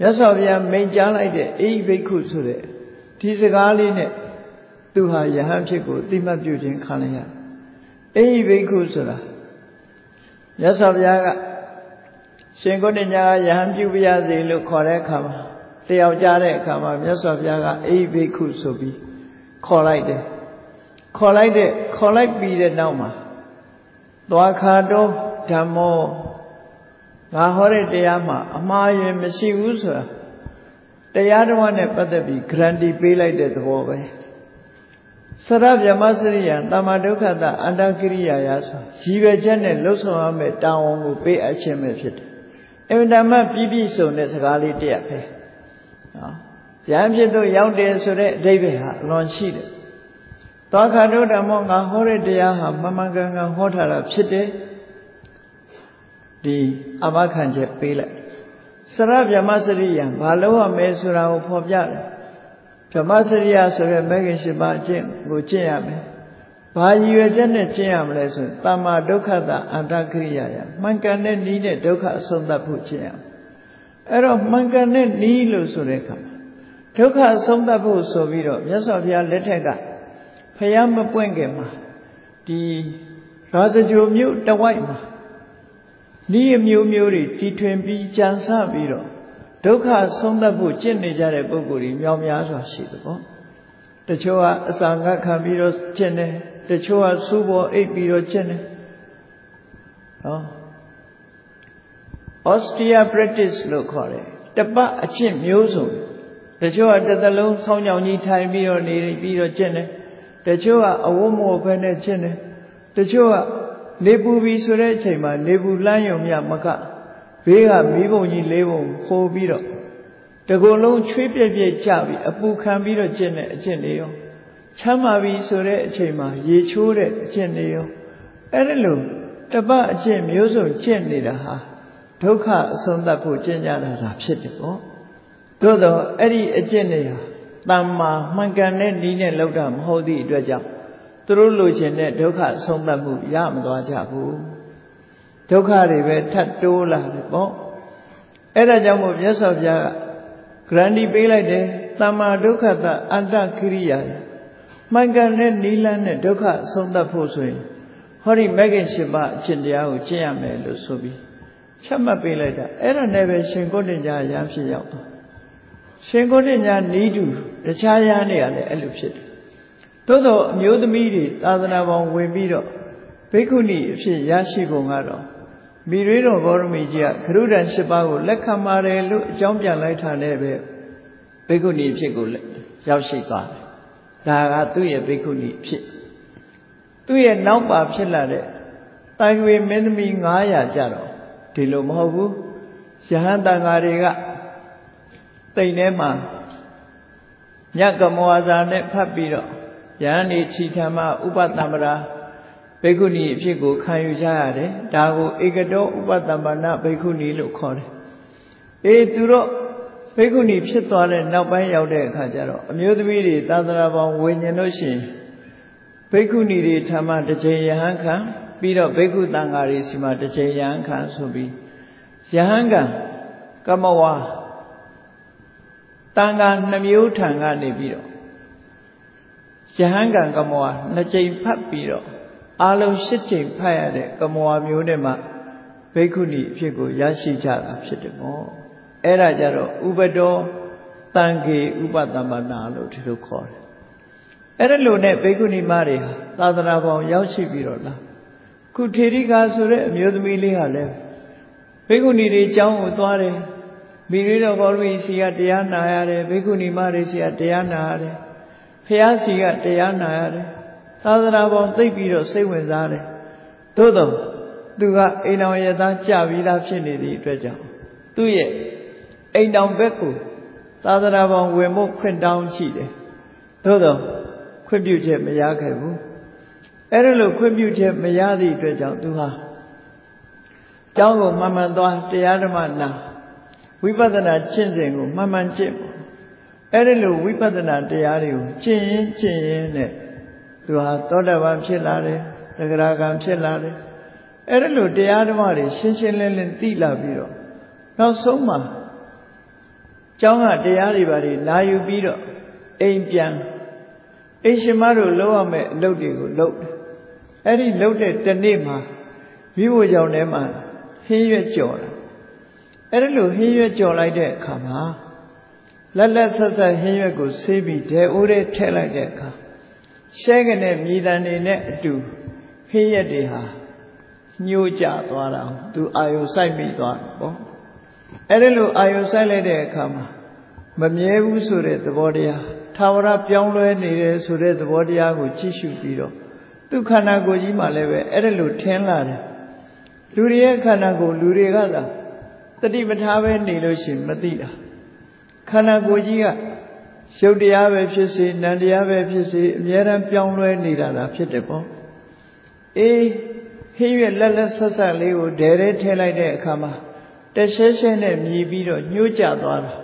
မြတ်စွာဘုရားမိန့်ကြားလိုက်တဲ့အေဟိဘိက္ခုဆိုတဲ့ဒီစကားလေးနဲ့သူဟာယဟန်ဖြစ်ကိုတိမှတ်ပြုခြင်းခံရအေဟိဘိက္ခုဆိုတာမြတ်စွာဘုရားကရှင်ကုဏ္ဏညာယဟန်ပြုပြရစီလို့ခေါ်တဲ့အခါမှာ တယောက်ကြားတဲ့အခါမှာမြတ်စွာဘုရားကအေဟိဘိက္ခုဆိုပြီးခေါ်လိုက်တယ်ခေါ်လိုက်တဲ့ခေါ်လိုက်ပြီးတဲ့နောက်မှာသွားခါတော့ဓမ္မောငါဟောတဲ့တရားမှာအမှားရင်မရှိဘူးဆိုတာတရားတော်နဲ့ပတ်သက်ပြီး guarantee ပေးလိုက်တဲ့သဘောပဲစရဗျမစရိယံတမ္မာဒုက္ခတအန္တကိရိယာယဆိုရည်ပဲချက်နဲ့လှုပ်ဆောင်ရမယ့်တာဝန်ကိုပေးအပ်ခြင်းပဲဖြစ်တယ်အင်မတန်မှပြည့်ပြည့်စုံတဲ့စကားလေးတစ်ရပ်ပဲ နော်ရဟန်းဖြစ်တို့ရောက်တယ်ဆိုတဲ့အဓိပ္ပာယ်ဟာအလွန်ရှိတယ်သောခါတို့ဓမ္မောငါဟောတဲ့တရားဟာမမှန်ကန်ကန်ဟောထားတာဖြစ်တယ်ဒီအမခံချက်ပေးလိုက်စရဗြဟ္မစရိယံဘာလို့ရမယ်ဆိုတာကိုဖော်ပြတယ်ဗြဟ္မစရိယဆိုရဲမဂ္ဂင်၈ပါးအကျင့်ကိုကျင့်ရမယ်ဘာရည်ရွယ်ချက်နဲ့ကျင့်ရမလဲဆိုရင်တမ္မာဒုက္ခတာအန္တကိရိယာယမှန်ကန်တဲ့နည်းနဲ့ဒုက္ခအဆုံးသတ်ဖို့ကျင့်ရမယ် အဲ့တော့မှန်ကန်တဲ့နည်းလို့ဆိုတဲ့အခါဒုက္ခအဆုံးသတ်ဖို့ဆိုပြီးတော့မြတ်စွာဘုရားလက်ထက်ကဖယားမပွင့်ခင်မှာဒီရာဇဂိုမြို့တဝိုက်မှာဤအမျိုးမျိုးတွေတီထွင်ပြီးကြံစပြီးတော့ဒုက္ခဆုံးသတ်ဖို့ကျင့်နေကြတဲ့ပုဂ္ဂိုလ်တွေမြောက်များစွာရှိတယ်ပေါ့တချို့ကအစာငတ်ခံပြီးတော့ကျင့်တယ်တချို့ကစူးပေါ်အိပ်ပြီးတော့ကျင့်တယ်ဟော osteoporosis လို့ခေါ်တယ်တပတ်အကျင့်မျိုးစုံတချို့ကတစ်သလုံးဆောင်းကြောင်ကြီးထိုင်ပြီးတော့နေပြီးတော့ကျင့်တယ်တချို့ကအဝတ်မော်ဖက်နဲ့ကျင့်တယ်တချို့ကနေပူပြီဆိုတဲ့အချိန်မှာနေပူလမ်းယုံမြမကဘေးကမီးပုံကြီးလေးပုံခိုးပြီးတော့တကုံလုံးချွေးပြက်ပြက်ကြပြီးအပူခံပြီးတော့ကျင့်တဲ့အကျင့်တွေရောချမ်းသာပြီဆိုတဲ့အချိန်မှာရေချိုးတဲ့အကျင့်တွေရောအဲ့ဒါလို့တပတ်အကျင့်မျိုးစုံကျင့်နေတာဟာ ဒုက္ခအဆုံးသတ်ဖို့ကျင့်ကြတာသာဖြစ်တယ်ပေါ့သို့တော့အဲ့ဒီအကျင့်တွေဟာတမ္မာမှန်ကန်တဲ့နည်းနဲ့လောက်တာမဟုတ်သည့်အတွက်ကြောင့်သူတို့လိုချင်တဲ့ဒုက္ခဆုံးသတ်မှုရမသွားကြဘူးဒုက္ခတွေပဲထပ်တိုးလာတယ်ပေါ့အဲ့ဒါကြောင့်မို့မြတ်စွာဘုရားကဂရန္ဒီပေးလိုက်တယ်တမ္မာဒုက္ခတအတ္တခိရိယာမှန်ကန်တဲ့နိလန်းနဲ့ဒုက္ခဆုံးသတ်ဖို့ဆိုရင်ဟောဒီမဂ္ဂင်၈ပါးအကျင့်တရားကိုကျင့်ရမယ်လို့ဆိုပြီး ချက်မှတ်ပေးလိုက်တာအဲ့ဒါနဲ့ပဲရှင်ကိုတင်ကြရမ်းဖြစ်ရောက်သွားရှင်ကိုတင်ညာနီးတူတခြားရန်တွေကလည်းအဲ့လိုဖြစ်တယ်သို့သောအမျိုးသမီးတွေသာသနာပေါင်းဝင်ပြီးတော့ဘိက္ခုနီအဖြစ်ရရှိပုံကတော့မိရွေးတော်ဂေါရမီကြီးကခရုဒန်၈ပါးကိုလက်ခံပါတယ်လို့အကြောင်းပြန်လိုက်တာနဲ့ပဲဘိက္ခုနီအဖြစ်ကိုရောက်ရှိသွားတယ်ဒါကသူ့ရဲ့ဘိက္ခုနီအဖြစ်သူ့ရဲ့နောက်ပါဖြစ်လာတဲ့တိုင်ဝေမင်းသမီး900ကြတော့ ဒီလိုမဟုတ်ဘူးယဟန်တန်ဃာတွေကတိမ်ထဲမှာညကမောဇာနဲ့ဖတ်ပြီးတော့ယဟန်နေချီထမဥပတံပရာဘိက္ခုနီအဖြစ်ကိုခံယူကြရတယ်ဒါကိုဧကတောဥပတံပနာဘိက္ခုနီလို့ခေါ်တယ်အေးသူတို့ဘိက္ခုနီဖြစ်သွားတဲ့နောက်ပိုင်းရောက်တဲ့အခါကျတော့အမျိုးသမီးတွေသာသနာပေါင်းဝิญဉ်လို့ရှိရင်ဘိက္ခုနီတွေထမတစ်ချိန်ယဟန်ခံ ပြီးတော့ဘိက္ခုတန်ဃာတွေစီမှာတစ်ချိန်ယဟန်ခံဆိုပြီးယဟန်ကကမဝါတန်ခါနှမျိုးထံကနေပြီးတော့ယဟန်ကံကမောနှစ်ကြိမ်ဖတ်ပြီးတော့အာလုံးရှစ်ကြိမ်ဖတ်ရတဲ့ကမောမျိုးနဲ့မှဘိက္ခုနီအဖြစ်ကိုရရှိကြတာဖြစ်တယ်ပေါ့အဲ့ဒါကြတော့ဥပဒောတန်ခေဥပတမနာလို့ဒီလိုခေါ်တယ်အဲ့ဒါလိုနဲ့ဘိက္ခုနီမတွေဟာသာသနာပေါင်းရောက်ရှိပြီးတော့လား ခုထေရိကာဆိုတဲ့အမျိုးသမီးလေးဟာလည်းဘိက္ခုနီတွေအကြောင်းကိုသွားတယ်မိရိတော်ဘောရမီစီကတရားနာရတယ်ဘိက္ခုနီမတွေစီကတရားနာရတယ်ဖះစီကတရားနာရတယ်သာသနာပေါ်သိပြီးတော့စိတ်ဝင်စားတယ်သို့တော့သူကအိမ်တော်ရသားကြပြီးသားဖြစ်နေသည့်အတွက်ကြောင့်သူ့ရဲ့အိမ်တော်ဘက်ကိုသာသနာပေါင်းဝင်ဖို့ခွင့်တောင်းရှိတယ်သို့တော့ခွင့်ပြုချက်မရခဲ့ဘူး အဲ့ဒါလို့ခွင့်ပြုချက်မရသည့်အတွက်ကြောင့်သူဟာကျောင်းကိုမှန်မှန်သွားတရားဓမ္မနာဝိပဿနာကျင့်စဉ်ကိုမှန်မှန်ကျင့်အဲ့ဒါလို့ဝိပဿနာတရားတွေကိုကျင့်ရင်ကျင့်ရင်နဲ့သူဟာသောတာပန်ဖြစ်လာတယ်တဂရကံဖြစ်လာတယ်အဲ့ဒါလို့တရားဓမ္မတွေရှင်းရှင်းလင်းလင်းသိလာပြီးတော့နောက်ဆုံးမှာကျောင်းကတရားတွေပါတွေနာယူပြီးတော့အိမ်ပြန်အိမ်ရှင်မတို့လုပ်ရမယ့်အလုပ်တွေကိုလုပ်တယ် အဲ့ဒီလုပ်တဲ့တနေ့မှာမိဖို့ကြောင့်ထဲမှာဟင်းရွက်ကြော်လာအဲ့ဒါလို့ဟင်းရွက်ကြော်လိုက်တဲ့အခါမှာလက်လက်ဆက်ဆက်ဟင်းရွက်ကိုဆေးပြီးဒဲအိုးထဲထည့်လိုက်တဲ့အခါရှဲကနေမြည်တန်နေနဲ့အတူဟင်းရွက်တွေဟာညှိုးကျသွားတာသူအာယုစိုက်မိသွားတယ်ပေါ့အဲ့ဒါလို့အာယုဆိုင်လိုက်တဲ့အခါမှာမမြဲဘူးဆိုတဲ့သဘောတရားသာဝရပြောင်းလဲနေတယ်ဆိုတဲ့သဘောတရားကိုကြည့်ရှုပြီးတော့ သူခန္ဓာကိုယ်ကြီးမှလည်းပဲအဲ့ဒါလို့ထင်လာတယ်လူတွေရဲ့ခန္ဓာကိုယ်လူတွေကသာတတိပဋ္ဌာပဲနေလို့ရှိရင်မသိတာခန္ဓာကိုယ်ကြီးကရုပ်တရားပဲဖြစ်စေနံတရားပဲဖြစ်စေအများအားပြောင်းလဲနေတာလားဖြစ်တယ်ပေါ့အေးဟင်းရွက်လက်လက်ဆက်ဆက်လေးကိုဒဲရဲထဲလိုက်တဲ့အခါမှာတရှဲရှဲနဲ့မြည်ပြီးတော့ညှိုးကျသွားတာ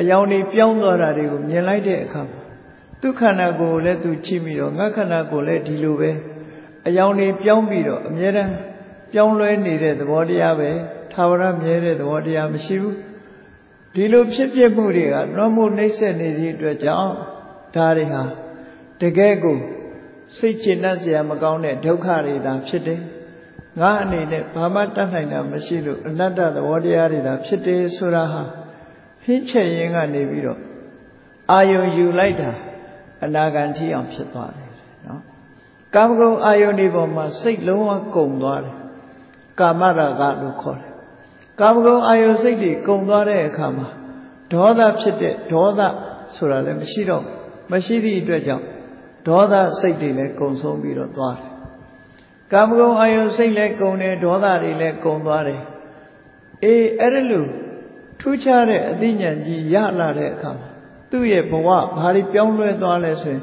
အယောင်တွေပြောင်းသွားတာတွေကိုမြင်လိုက်တဲ့အခါမှာ သူခန္ဓာကိုယ်ကိုလည်းသူချိပြီးတော့ငါခန္ဓာကိုယ်လည်းဒီလိုပဲအယောင်တွေပြောင်းပြီးတော့အမြဲတမ်းပြောင်းလဲနေတဲ့သဘောတရားပဲသာဝရမြဲတဲ့သဘောတရားမရှိဘူးဒီလိုဖြစ်ပျက်မှုတွေကနွမ်းမှုနှိမ့်ဆက်နေတဲ့အတွက်ကြောင့်ဒါတွေဟာတကယ်ကိုစိတ်ကျဉ်တတ်စရာမကောင်းတဲ့ဒုက္ခတွေသာဖြစ်တယ်ငါအနေနဲ့ဘာမှတတ်နိုင်တာမရှိလို့အနတ္တသဘောတရားတွေသာဖြစ်တယ်ဆိုတာဟာဟင်းချက်ရင်းကနေပြီးတော့အာယုံယူလိုက်တာ အနာဂံထီအောင်ဖြစ်သွားတယ်နော်ကာမဂုဏ်အာယုန်ဒီပေါ်မှာစိတ်လုံးဝကုန်သွားတယ်ကာမရာဂလို့ခေါ်တယ်ကာမဂုဏ်အာယုန်စိတ်တွေကုန်သွားတဲ့အခါမှာဒေါသဖြစ်တဲ့ဒေါသဆိုတာလည်းမရှိတော့မရှိသည့်အတွက်ကြောင့်ဒေါသစိတ်တွေလည်းကုန်ဆုံးပြီးတော့သွားတယ်ကာမဂုဏ်အာယုန်စိတ်လည်းကုန်တယ်ဒေါသတွေလည်းကုန်သွားတယ်အေးအဲ့ဒါလို့ထူးခြားတဲ့အသိဉာဏ်ကြီးရလာတဲ့အခါမှာ သူ့ရဲ့ဘဝဘာတွေပြောင်းလဲသွားလဲဆိုရင်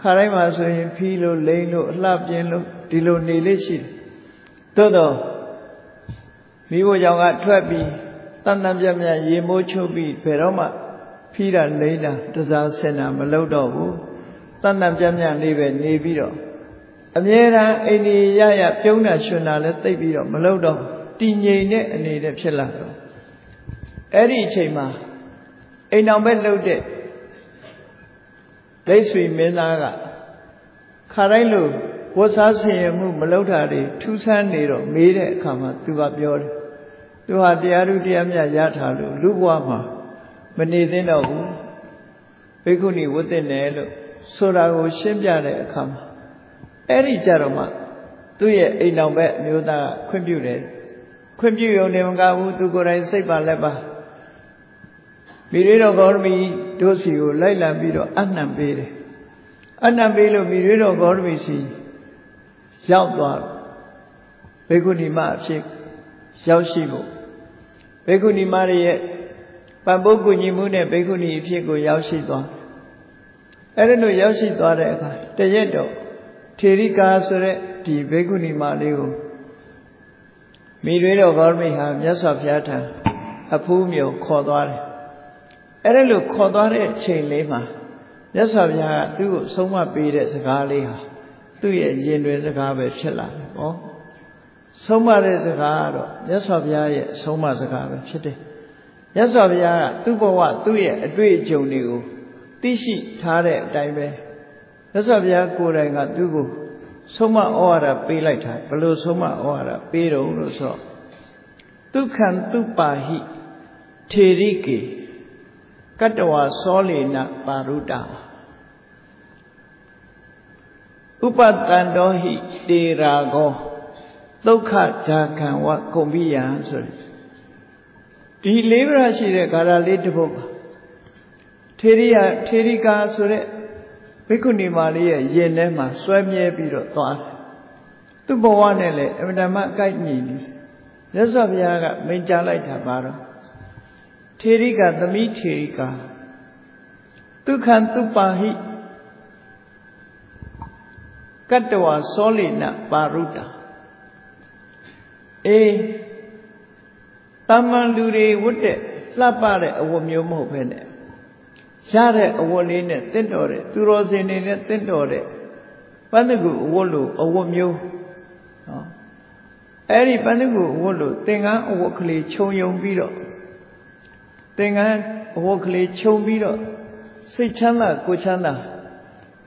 ခါတိုင်းမှာဆိုရင်ဖီးလို့လိမ့်လို့အလှပြင်းလို့ဒီလိုနေလေးရှိတယ်သို့တော့မိဖို့ကြောင့်ကထွက်ပြီးတန်တန်ပြတ်ပြတ်ရေမိုးချုပ်ပြီးဘယ်တော့မှဖီးတာလိမ့်တာတစားဆင်တာမလုပ်တော့ဘူးတန်တန်ပြတ်ပြတ်လေးပဲနေပြီးတော့အမြဲတမ်းအိန္ဒိယရပြုံးတာရှင်တာလည်းသိပ်ပြီးတော့မလုပ်တော့တည်ငြိမ်တဲ့အနေနဲ့ဖြစ်လာတော့အဲ့ဒီအချိန်မှာ အိမ်တော်ဘက်လှုပ်တဲ့ဒိတ်ဆွေမင်းသားကခါတိုင်းလို့ဝတ်စားဆင်ရမှုမလုပ်တာတွေထူးဆန်းနေတော့မေးတဲ့အခါမှာသူကပြောတယ်သူဟာတရားဓုတရားမြတ်ရထားလို့လူဘဝမှာမနေသင့်တော့ဘူးဘိက္ခုနီဝတ်တဲ့နယ်လို့ဆိုတာကိုရှင်းပြတဲ့အခါမှာအဲ့ဒီကြတော့မှသူ့ရဲ့အိမ်တော်ဘက်အမျိုးသားကခွင့်ပြုတယ်ခွင့်ပြုရုံနဲ့မကဘူးသူကိုယ်တိုင်စိတ်ပါလက်ပါ မိရိတော်ဂေါရမီတို့စီကိုလိုက်လံပြီးတော့အနှံပေးတယ်အနှံပေးလို့မိရိတော်ဂေါရမီစီရောက်သွားဘေကုဏီမအဖြစ်ရောက်ရှိဖို့ဘေကုဏီမရဲ့ပံပုဂ္ဂိုလ်ညီမှုနဲ့ဘေကုဏီအဖြစ်ကိုရောက်ရှိသွားအဲ့ဒါလို့ရောက်ရှိသွားတဲ့အခါတရက်တော့ထေရိကာဆိုတဲ့ဒီဘေကုဏီမလေးကိုမိတွေတော်ဂေါရမိဟာမြတ်စွာဘုရားထံအဖူးမြော်ခေါ်သွားတယ် အဲ့ဒါလို့ခေါ်သွားတဲ့အချိန်လေးမှာမြတ်စွာဘုရားကသူ့ကိုဆုံးမပေးတဲ့စကားလေးဟာသူ့ရဲ့ရင်တွင်စကားပဲဖြစ်လာတယ်ပေါ့ဆုံးမတဲ့စကားကတော့မြတ်စွာဘုရားရဲ့ဆုံးမစကားပဲဖြစ်တယ်မြတ်စွာဘုရားကသူ့ဘဝသူ့ရဲ့အတွေ့အကြုံတွေကိုသိရှိထားတဲ့အတိုင်းပဲမြတ်စွာဘုရားကိုယ်တိုင်ကသူ့ကိုဆုံးမဩဝါဒပေးလိုက်တာဘလို့ဆုံးမဩဝါဒပေးတော့လို့ဆိုတော့ဒုက္ခံသူပါဟိထေရိကေ ကတ္တဝါစောလေနပါရုတာဥပတန္တောဟိတေရာကောဒုက္ခဓာခံဝကုံပိယံဆိုတယ်ဒီလေးပြရှိတဲ့ဂါရလေးတစ်ပုဒ်ပါထေရိယထေရိကာဆိုတဲ့ဘိက္ခုနီမလေးရဲ့ရင်ထဲမှာစွဲမြဲပြီးတော့သွားတယ်။သူ့ဘဝနဲ့လည်းအမြဲတမ်းအကိုက်ညီနေတယ်။မြတ်စွာဘုရားကမိန့်ကြားလိုက်တာပါတော့ ထေရိကသမိထေရိကဒုက္ခံသူပါဟိကတ္တဝသောလိနပါရုတ္တာအေးတမန်လူတွေဝတ်တဲ့လှပတဲ့အဝတ်မျိုးမဟုတ်ဘဲနဲ့ရတဲ့အဝတ်လေးနဲ့တင့်တော်တဲ့သူတော်စင်တွေနဲ့တင့်တော်တဲ့ပန်းတကူအဝတ်လိုအဝတ်မျိုးနော်အဲ့ဒီပန်းတကူအဝတ်လိုသင်္ကန်းအဝတ်ကလေးခြုံယုံပြီးတော့ သင်္ကန်းအဝတ်ကလေးခြုံပြီးတော့စိတ်ချမ်းသာကိုချမ်းသာ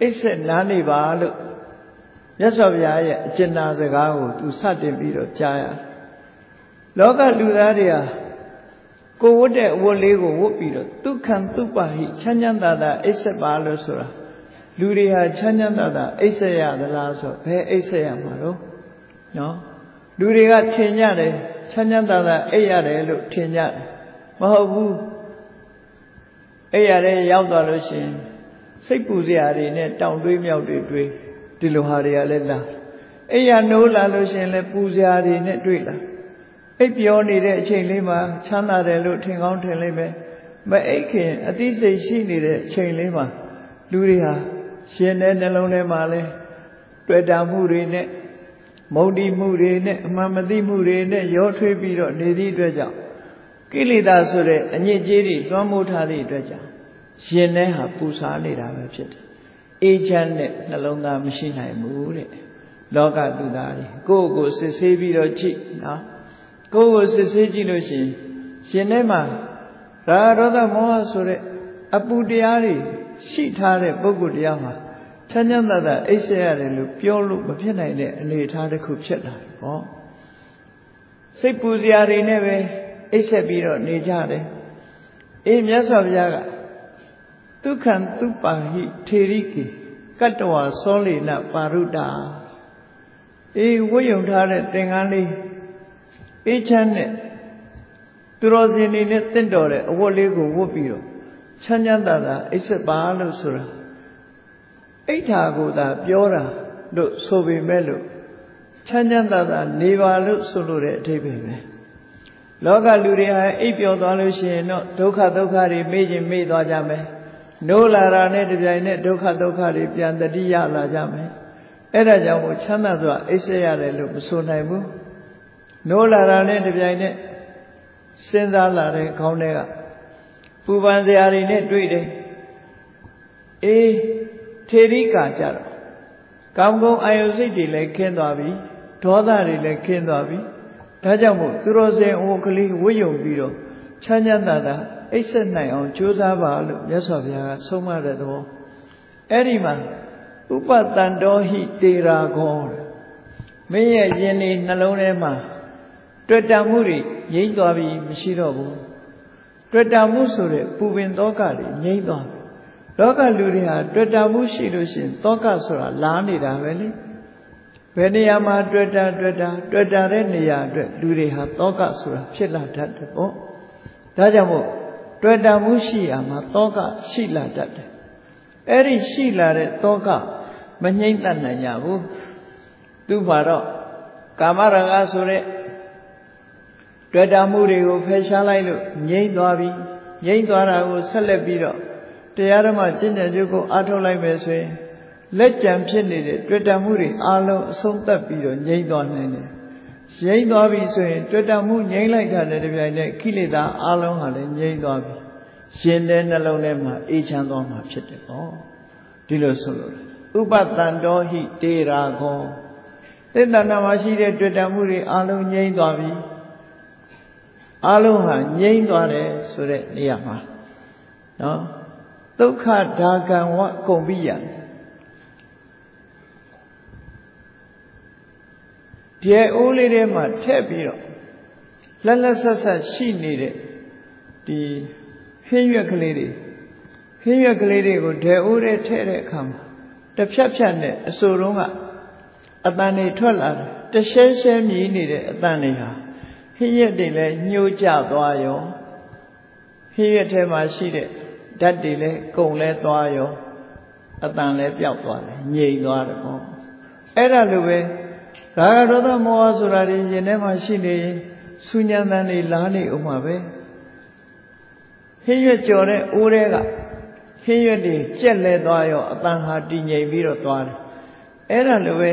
အိတ်ဆက်နားနေပါလို့မြတ်စွာဘုရားရဲ့အကျဉ်းနာစကားကိုသူစတင်ပြီးတော့ကြားရလောကလူသားတွေဟာကိုဝတ်တဲ့အဝတ်လေးကိုဝတ်ပြီးတော့ဒုက္ခံသူပါဟိချမ်းချမ်းသာသာအိတ်ဆက်ပါလို့ဆိုတာလူတွေဟာချမ်းချမ်းသာသာအိတ်ဆက်ရသလားဆိုဘယ်အိတ်ဆက်ရမှာတော့နော်လူတွေကထင်ကြတယ်ချမ်းချမ်းသာသာအိတ်ရတယ်လို့ထင်ကြတယ် မဟုတ်ဘူးအိတ်ရတယ်ရောက်သွားလို့ရှိရင်စိတ်ပူစရာတွေနဲ့တောင်တွေးမြောက်တွေတွေးဒီလိုဟာတွေကလည်းလာအိတ်ရနိုးလာလို့ရှိရင်လည်းပူစရာတွေနဲ့တွေးလာအိပ်ပြောနေတဲ့အချိန်လေးမှာချမ်းသာတယ်လို့ထင်ကောင်းထင်လိမ့်မယ်မအိပ်ခင်အသိစိတ်ရှိနေတဲ့အချိန်လေးမှာလူတွေဟာရှင်တဲ့နှလုံးထဲမှာလဲတွေ့တာမှုတွေနဲ့မုံတိမှုတွေနဲ့အမှန်မသိမှုတွေနဲ့ရောထွေးပြီးတော့နေသည့်အတွက်ကြောင့် ကိလေသာဆိုတဲ့အညစ်အကြေးတွေတွန်းမိုးထားသည့်အတွက်ကြောင့်ရှင်တဲ့ဟာပူဆာနေတာပဲဖြစ်တယ်အေးချမ်းတဲ့နှလုံးသားမရှိနိုင်ဘူးတဲ့လောကသူသားတွေကိုယ့်ကိုယ်စစ်ဆေးပြီးတော့ကြည့်နော်ကိုယ်ကိုစစ်ဆေးကြည့်လို့ရှိရင်ရှင်ထဲမှာရာရောသမောဟဆိုတဲ့အပူတရားတွေရှိထားတဲ့ပုဂ္ဂိုလ်တရားမှာချမ်းချမ်းသာသာအိပ်ဆက်ရတယ်လို့ပြောလို့မဖြစ်နိုင်တဲ့အနေအထားတစ်ခုဖြစ်လာတယ်ပေါ့စိတ်ပူစရာတွေနဲ့ပဲ အိပ်ဆက်ပြီးတော့နေကြတယ်အေးမြတ်စွာဘုရားကဒုက္ခံသူပါဟိထေရိကေကတ္တဝါသောလိနပါရုတ္တာအေးဝိယုံထားတဲ့သင်္ကန်းလေးအေးချမ်းတဲ့သူတော်စင်တွေနဲ့တင့်တော်တဲ့အဝတ်လေးကိုဝတ်ပြီးတော့ချမ်းချမ်းသာသာအိပ်ဆက်ပါလို့ဆိုတာအိဋ္ဌာကိုသာပြောတာလို့ဆိုပေမဲ့လို့ချမ်းချမ်းသာသာနေပါလို့ဆိုလို့တဲ့အထိပ္ပယ်ပဲ လောကလူတွေဟာအိပ်ပျော်သွားလို့ရှိရင်တော့ဒုက္ခဒုက္ခတွေမေ့ခြင်းမေ့သွားကြမယ်နိုးလာတာနဲ့တပြိုင်နက်ဒုက္ခဒုက္ခတွေပြန်တတိယလာကြမယ်အဲ့ဒါကြောင့်ကိုချမ်းသာစွာအိပ်ဆက်ရတယ်လို့မဆိုနိုင်ဘူးနိုးလာတာနဲ့တပြိုင်နက်စဉ်းစားလာတဲ့ခေါင်းထဲကပူပန်စရာတွေနဲ့တွေ့တယ်အေးထေရိကာကြတော့ကောင်းကောင်းအာယုစိတ်တွေလည်းခင်းသွားပြီဒေါသတွေလည်းခင်းသွားပြီ ဒါကြောင့်မို့သူတော်စင်အိုကလေးဝိယုံပြီးတော့ချမ်းချမ်းသာသာအိပ်ဆက်နိုင်အောင်ကြိုးစားပါလို့မြတ်စွာဘုရားကဆုံးမတဲ့သဘောအဲ့ဒီမှာဥပတန်တော်ဟိတေရာခောမင်းရဲ့ယင်နေနှလုံးထဲမှာတွေ့တာမှုတွေငြိမ့်သွားပြီမရှိတော့ဘူးတွေ့တာမှုဆိုတဲ့ပူပင်သောကတွေငြိမ့်သွားပြီလောကလူတွေဟာတွေ့တာမှုရှိလို့ရှိရင်သောကဆိုတာလာနေတာပဲလေ ဘယ်နေရာမှာတွေ့တာတွေ့တာတွေ့တာတဲ့နေရာအတွက်လူတွေဟာသောကဆိုတာဖြစ်လာတတ်တယ်ပေါ့ဒါကြောင့်မို့တွေ့တာမှုရှိရမှာသောကရှိလာတတ်တယ်အဲ့ဒီရှိလာတဲ့သောကမငြိမ့်တတ်နိုင်ကြဘူးသူ့ဘာတော့ကာမရဏဆိုတဲ့တွေ့တာမှုတွေကိုဖယ်ရှားလိုက်လို့ငြိမ့်သွားပြီငြိမ့်သွားတာကိုဆက်လက်ပြီးတော့တရားဓမ္မကျင့်ကြံကြုတ်ကိုအားထုတ်လိုက်မယ်ဆိုရင် လက်ကြံဖြစ်နေတဲ့တွေ့တာမှုတွေအလုံးအဆုံးသတ်ပြီးတော့ငြိမ့်သွားနိုင်တယ်ငြိမ့်သွားပြီဆိုရင်တွေ့တာမှုငြိမ့်လိုက်တာနဲ့တပြိုင်နက်ခိလေသာအလုံးဟာလည်းငြိမ့်သွားပြီရှင်တဲ့နှလုံးထဲမှာအေးချမ်းသွားမှာဖြစ်တယ်ပေါ့ဒီလိုဆိုလို့ဥပတန်တော်ဟိတေရာခောသစ္တနာမှာရှိတဲ့တွေ့တာမှုတွေအလုံးငြိမ့်သွားပြီအလုံးဟာငြိမ့်သွားတယ်ဆိုတဲ့နေရာမှာနော်ဒုက္ခဒါကံဝကုံပိယ ဒီအိုးလေးထဲမှာထည့်ပြီးတော့လက်လက်ဆက်ဆက်ရှိနေတဲ့ဒီဟင်းရွက်ကလေးတွေဟင်းရွက်ကလေးတွေကိုဒဲအိုးထဲထည့်တဲ့အခါမှာတစ်ဖြတ်ဖြတ်နဲ့အစိုးလုံးကအတန်တွေထွက်လာတယ်တရှဲရှဲမြည်နေတဲ့အတန်တွေဟာဟင်းရက်တွေလည်းညှိုးကျသွားရောဟင်းရက်ထဲမှာရှိတဲ့ဓာတ်တွေလည်းကုံလဲသွားရောအတန်လည်းပျောက်သွားတယ်ငြိမ်သွားတယ်ပေါ့အဲ့ဒါလိုပဲ ရာဂဒေါသမောဟဆိုတာတွေရင်ထဲမှာရှိနေရင်ဆူညံတန်တွေလားနေဥမှာပဲဟင်းရွက်ကြော်တဲ့အိုးတွေကဟင်းရွက်တွေကြက်လဲသွားရောအတန်ဟာတည်ငြိမ်ပြီးတော့သွားတယ်အဲ့ဒါလိုပဲ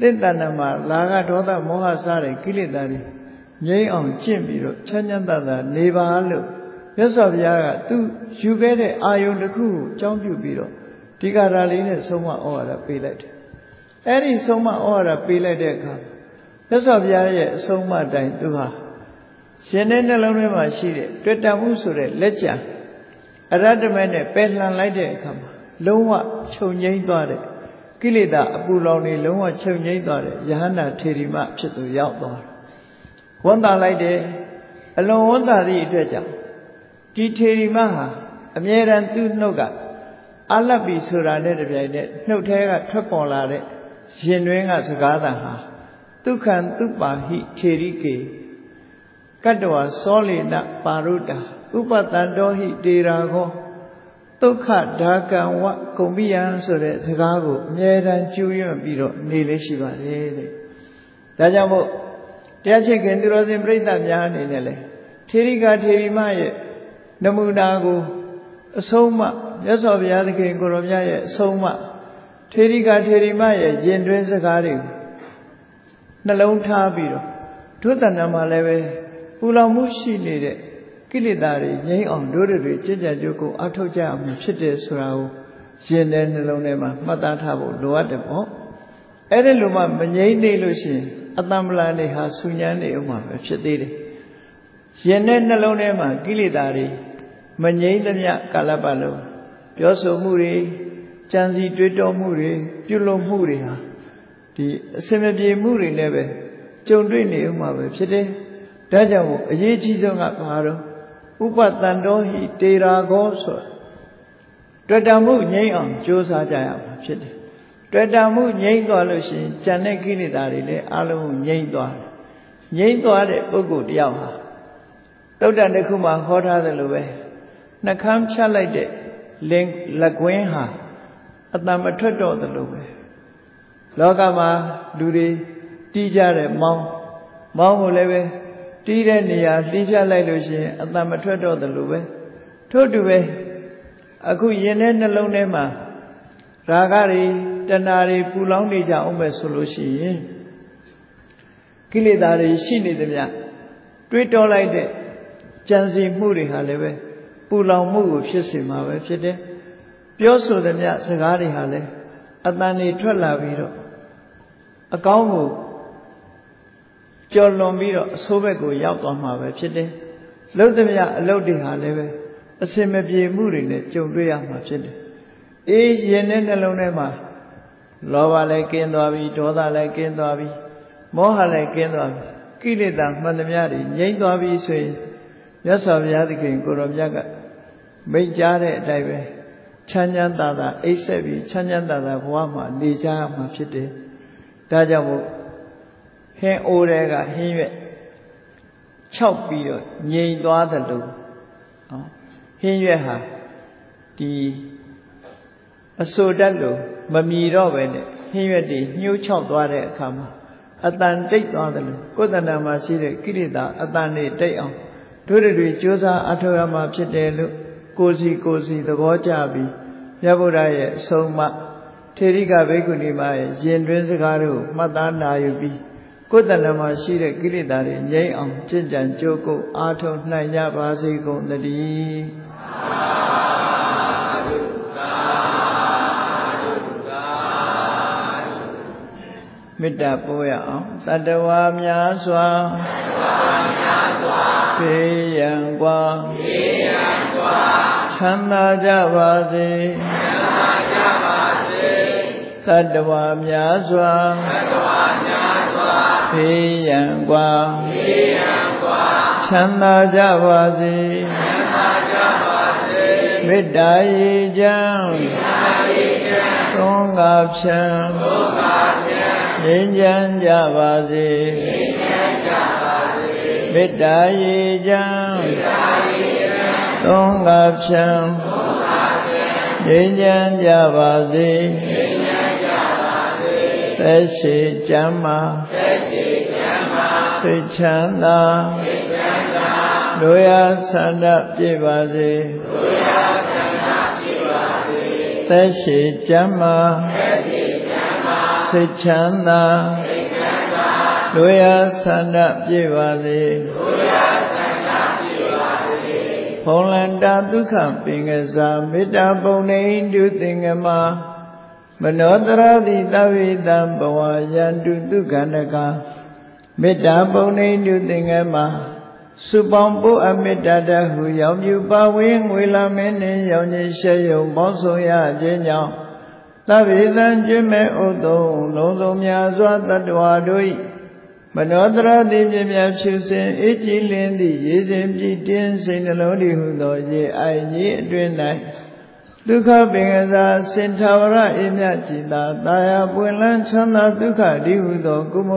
သစ္တဏမှာလာကဒေါသမောဟစတဲ့ကိလေသာတွေငြိမ်းအောင်ကျင့်ပြီးတော့ချမ်းချမ်းသာသာနေပါလို့မြတ်စွာဘုရားကသူယူခဲ့တဲ့အာယုန်တစ်ခုကိုအကြောင်းပြုပြီးတော့ဒီကာရာလေးနဲ့ဆုံးမဩဝါဒပေးလိုက်တယ် အဲ့ဒီဆုံးမဩဝါဒပေးလိုက်တဲ့အခါမြတ်စွာဘုရားရဲ့အဆုံးအမတိုင်းသူဟာရှင်တဲ့နှလုံးထဲမှာရှိတဲ့တွေ့တမှုဆိုတဲ့လက်ကြံအရတ္တမဲနဲ့ပယ်လှန်လိုက်တဲ့အခါမှာလုံးဝချုပ်ငိမ့်သွားတဲ့ကိလေသာအပူလောင်တွေလုံးဝချုပ်ငိမ့်သွားတဲ့ယဟန္တာထေရီမဖြစ်သူရောက်သွားတယ်။ဝန်တာလိုက်တယ်အလွန်ဝန်တာသည့်အတွက်ကြောင့်ဒီထေရီမဟာအမြဲတမ်းသူ့နှုတ်ကအလတ်ပြီဆိုတာနဲ့တပြိုင်နက်နှုတ်ထဲကထွက်ပေါ်လာတဲ့ ရင်တွင်းကစကားသံဟာဒုက္ခံသူပါဟိထေရိကေကတ္တဝါသောလေနပါရုတ္တာဥပတန်တော်ဟိတေရာခောဒုက္ခဒါကံဝဂုံပိယံဆိုတဲ့စကားကိုအမြဲတမ်းကျူးရွံ့ပြီးတော့နေလေးရှိပါတယ်တဲ့ဒါကြောင့်မို့တရားချစ်ခင်သူတော်စင်ပြိဿများအနေနဲ့လေထေရိကထေရီမရဲ့နမူနာကိုအဆုံးမမြတ်စွာဘုရားသခင်ကိုရောမြတ်ရဲ့အဆုံးမ ထေရိကထေရီမရဲ့ယင်တွင်းစကားတွေကိုနှလုံးထားပြီးတော့ဒုသဏ္ဍာန်မှာလည်းပဲပူလောင်မှုရှိနေတဲ့ကိလေသာတွေငြိမ်းအောင်တို့တွေကြည်ကြကြုတ်ကိုအထောက်ကြအောင်ဖြစ်တယ်ဆိုတာကိုရင်တဲ့နှလုံးထဲမှာမှတ်သားထားဖို့လိုအပ်တယ်ပေါ့အဲ့ဒီလိုမှမငြိမ်းနေလို့ရှိရင်အတ္တမလာနေဟာဆူညမ်းနေအောင်မှာပဲဖြစ်သေးတယ်ရင်တဲ့နှလုံးထဲမှာကိလေသာတွေမငြိမ်းသမျှကာလပတ်လုံးပြောဆိုမှုတွေ ကြံစီတွေးတောမှုတွေပြုလုပ်မှုတွေဟာဒီအစင်မပြေမှုတွေနဲ့ပဲကြုံတွေ့နေဦးမှာပဲဖြစ်တယ်။ဒါကြောင့်အရေးကြီးဆုံးကဘာတော့ဥပတန်တော်ဟိတေရာကောဆိုတွေ့တာမှုငြိမ့်အောင်ကြိုးစားကြရမှာဖြစ်တယ်။တွေ့တာမှုငြိမ့်သွားလို့ရှိရင်ကြံတဲ့ကိလေသာတွေလည်းအလုံးငြိမ့်သွားတယ်။ငြိမ့်သွားတဲ့ပုဂ္ဂိုလ်တယောက်ဟာတုတ်တန်တစ်ခုမှဟောထားတယ်လို့ပဲနှကမ်းဖြတ်လိုက်တဲ့လင်လက်ကွင်းဟာ အတံမထွက်တော့တယ်လို့ပဲလောကမှာလူတွေတီးကြတဲ့မောင်းမောင်းကိုလည်းပဲတီးတဲ့နေရာလှီးဖြတ်လိုက်လို့ရှိရင်အတံမထွက်တော့တယ်လို့ပဲထို့တူပဲအခုရင်ထဲနှလုံးထဲမှာရာဂတွေတဏှာတွေပူလောင်နေကြအောင်ပဲဆိုလို့ရှိရင်ကိလေသာတွေရှိနေသမျှတွေးတောလိုက်တဲ့ကြံစီမှုတွေဟာလည်းပဲပူလောင်မှုကိုဖြစ်စေမှာပဲဖြစ်တယ် ပြောဆိုသမျှစကားတွေဟာလည်းအတန်တွေထွက်လာပြီးတော့အကောင်းကိုကြော်လွန်ပြီးတော့အဆိုးဘက်ကိုရောက်သွားမှာပဲဖြစ်တယ်လှုပ်သမျှအလုပ်တွေဟာလည်းပဲအစင်မပြေမှုတွေနဲ့ကြုံတွေ့ရမှာဖြစ်တယ်အေးရင်တဲ့နှလုံးထဲမှာလောဘလည်းကင်းသွားပြီဒေါသလည်းကင်းသွားပြီမောဟလည်းကင်းသွားပြီကိလေသာမှန်သမျှတွေငြိမ့်သွားပြီဆိုရင်မြတ်စွာဘုရားသခင်ကိုရောမြတ်ကမိတ်ကြားတဲ့အတိုင်းပဲ ချမ်းချမ်းသာသာအိပ်ဆက်ပြီးချမ်းချမ်းသာသာဘဝမှာနေကြရမှာဖြစ်တယ်။ဒါကြောင့်မို့ဟင်းအိုးတွေကဟင်းရွက်ခြောက်ပြီးတော့ငြိမ်သွားတယ်လို့နော်ဟင်းရွက်ဟာဒီအဆိုတတ်လို့မမီတော့ပဲနဲ့ဟင်းရွက်တွေညှိုးချောက်သွားတဲ့အခါမှာအတန်တိတ်သွားတယ်လို့ကိုယ်တဏ္ဍာမှာရှိတဲ့ကိရိတာအတန်တွေတိတ်အောင်တို့တွေကြိုးစားအထောက်အမှာဖြစ်တယ်လို့ ကိုစီကိုစီသဘောကျပြီးမြတ်ဗုဒ္ဓရဲ့အဆုံးအမထေရိကဘိက္ခုနီမရဲ့ရင်တွင်းစကားတို့မှတ်သားနာယူပြီးကိုယ်တဏ္ဍမှာရှိတဲ့ကိလေသာတွေငြိမ်းအောင်ကျင့်ကြံကြိုးကုပ်အားထုတ်နိုင်ကြပါစေကုန်သတည်းမေတ္တာပို့ရအောင်တတဝါများစွာတတဝါများစွာဖေးရန်กว่าဖေး ရန်กว่าချမ်းသာကြပါစေချမ်းသာကြပါစေတတဝါများစွာတတဝါများစွာဖေးရန်กว่าဖေးရန်กว่าချမ်းသာကြပါစေချမ်းသာကြပါစေမေတ္တာရေချမ်းမေတ္တာရေချမ်းသုံးငါဖြံသုံးငါဖြံငြိမ်းချမ်းကြပါစေငြိမ်းချမ်းကြပါစေမေတ္တာရေချမ်းမေတ္တာရေချမ်း သုံးငါဖြံသုံးငါဖြံငြိမ်းချမ်းကြပါစေငြိမ်းချမ်းကြပါစေသက်ရှိချမ်းမာသက်ရှိချမ်းမာသိချမ်းသာသိချမ်းသာတို့ရဆန္ဒပြည့်ပါစေတို့ရဆန္ဒပြည့်ပါစေသက်ရှိကျမ်းမာသက်ရှိကျမ်းမာစိတ်ချမ်းသာစိတ်ချမ်းသာတို့ရဆန္ဒပြည့်ပါစေတို့ရဆန္ဒပြည့်ပါစေ ဘုံလန္တာဒုက္ခပင်ကစားမေတ္တာပုံနေတုသင်္ကမမနောတရတိသဗ္ဗေတံဘဝယန္တုဒုက္ခန္တကမေတ္တာပုံနေတုသင်္ကမစုပေါင်းပို့အမေတ္တာတဟုရောင်ပြူပါဝင်းငွေလာမင်းနှင့်ရောင်ကြီးရှဲယုံပေါင်းဆုံရခြင်းကြောင့်သဗ္ဗေတံကျွမ်းမဲ့ဥတုံလုံးစုံများစွာတတ္တဝါတို့၏ မနောတရတိပြပြဖြူစင်အေးကြည်လင်းသည့်ရေစဉ်ပြည့်တင်းစိတ်နှလုံးဤဟုသောရေအိုင်ကြီးအတွင်၌ဒုက္ခပင်ကစားစင်ထာဝရအေးမြကြည်သာတာယာပွင့်လန်းချမ်းသာဒုက္ခဒီဟုသောကုမ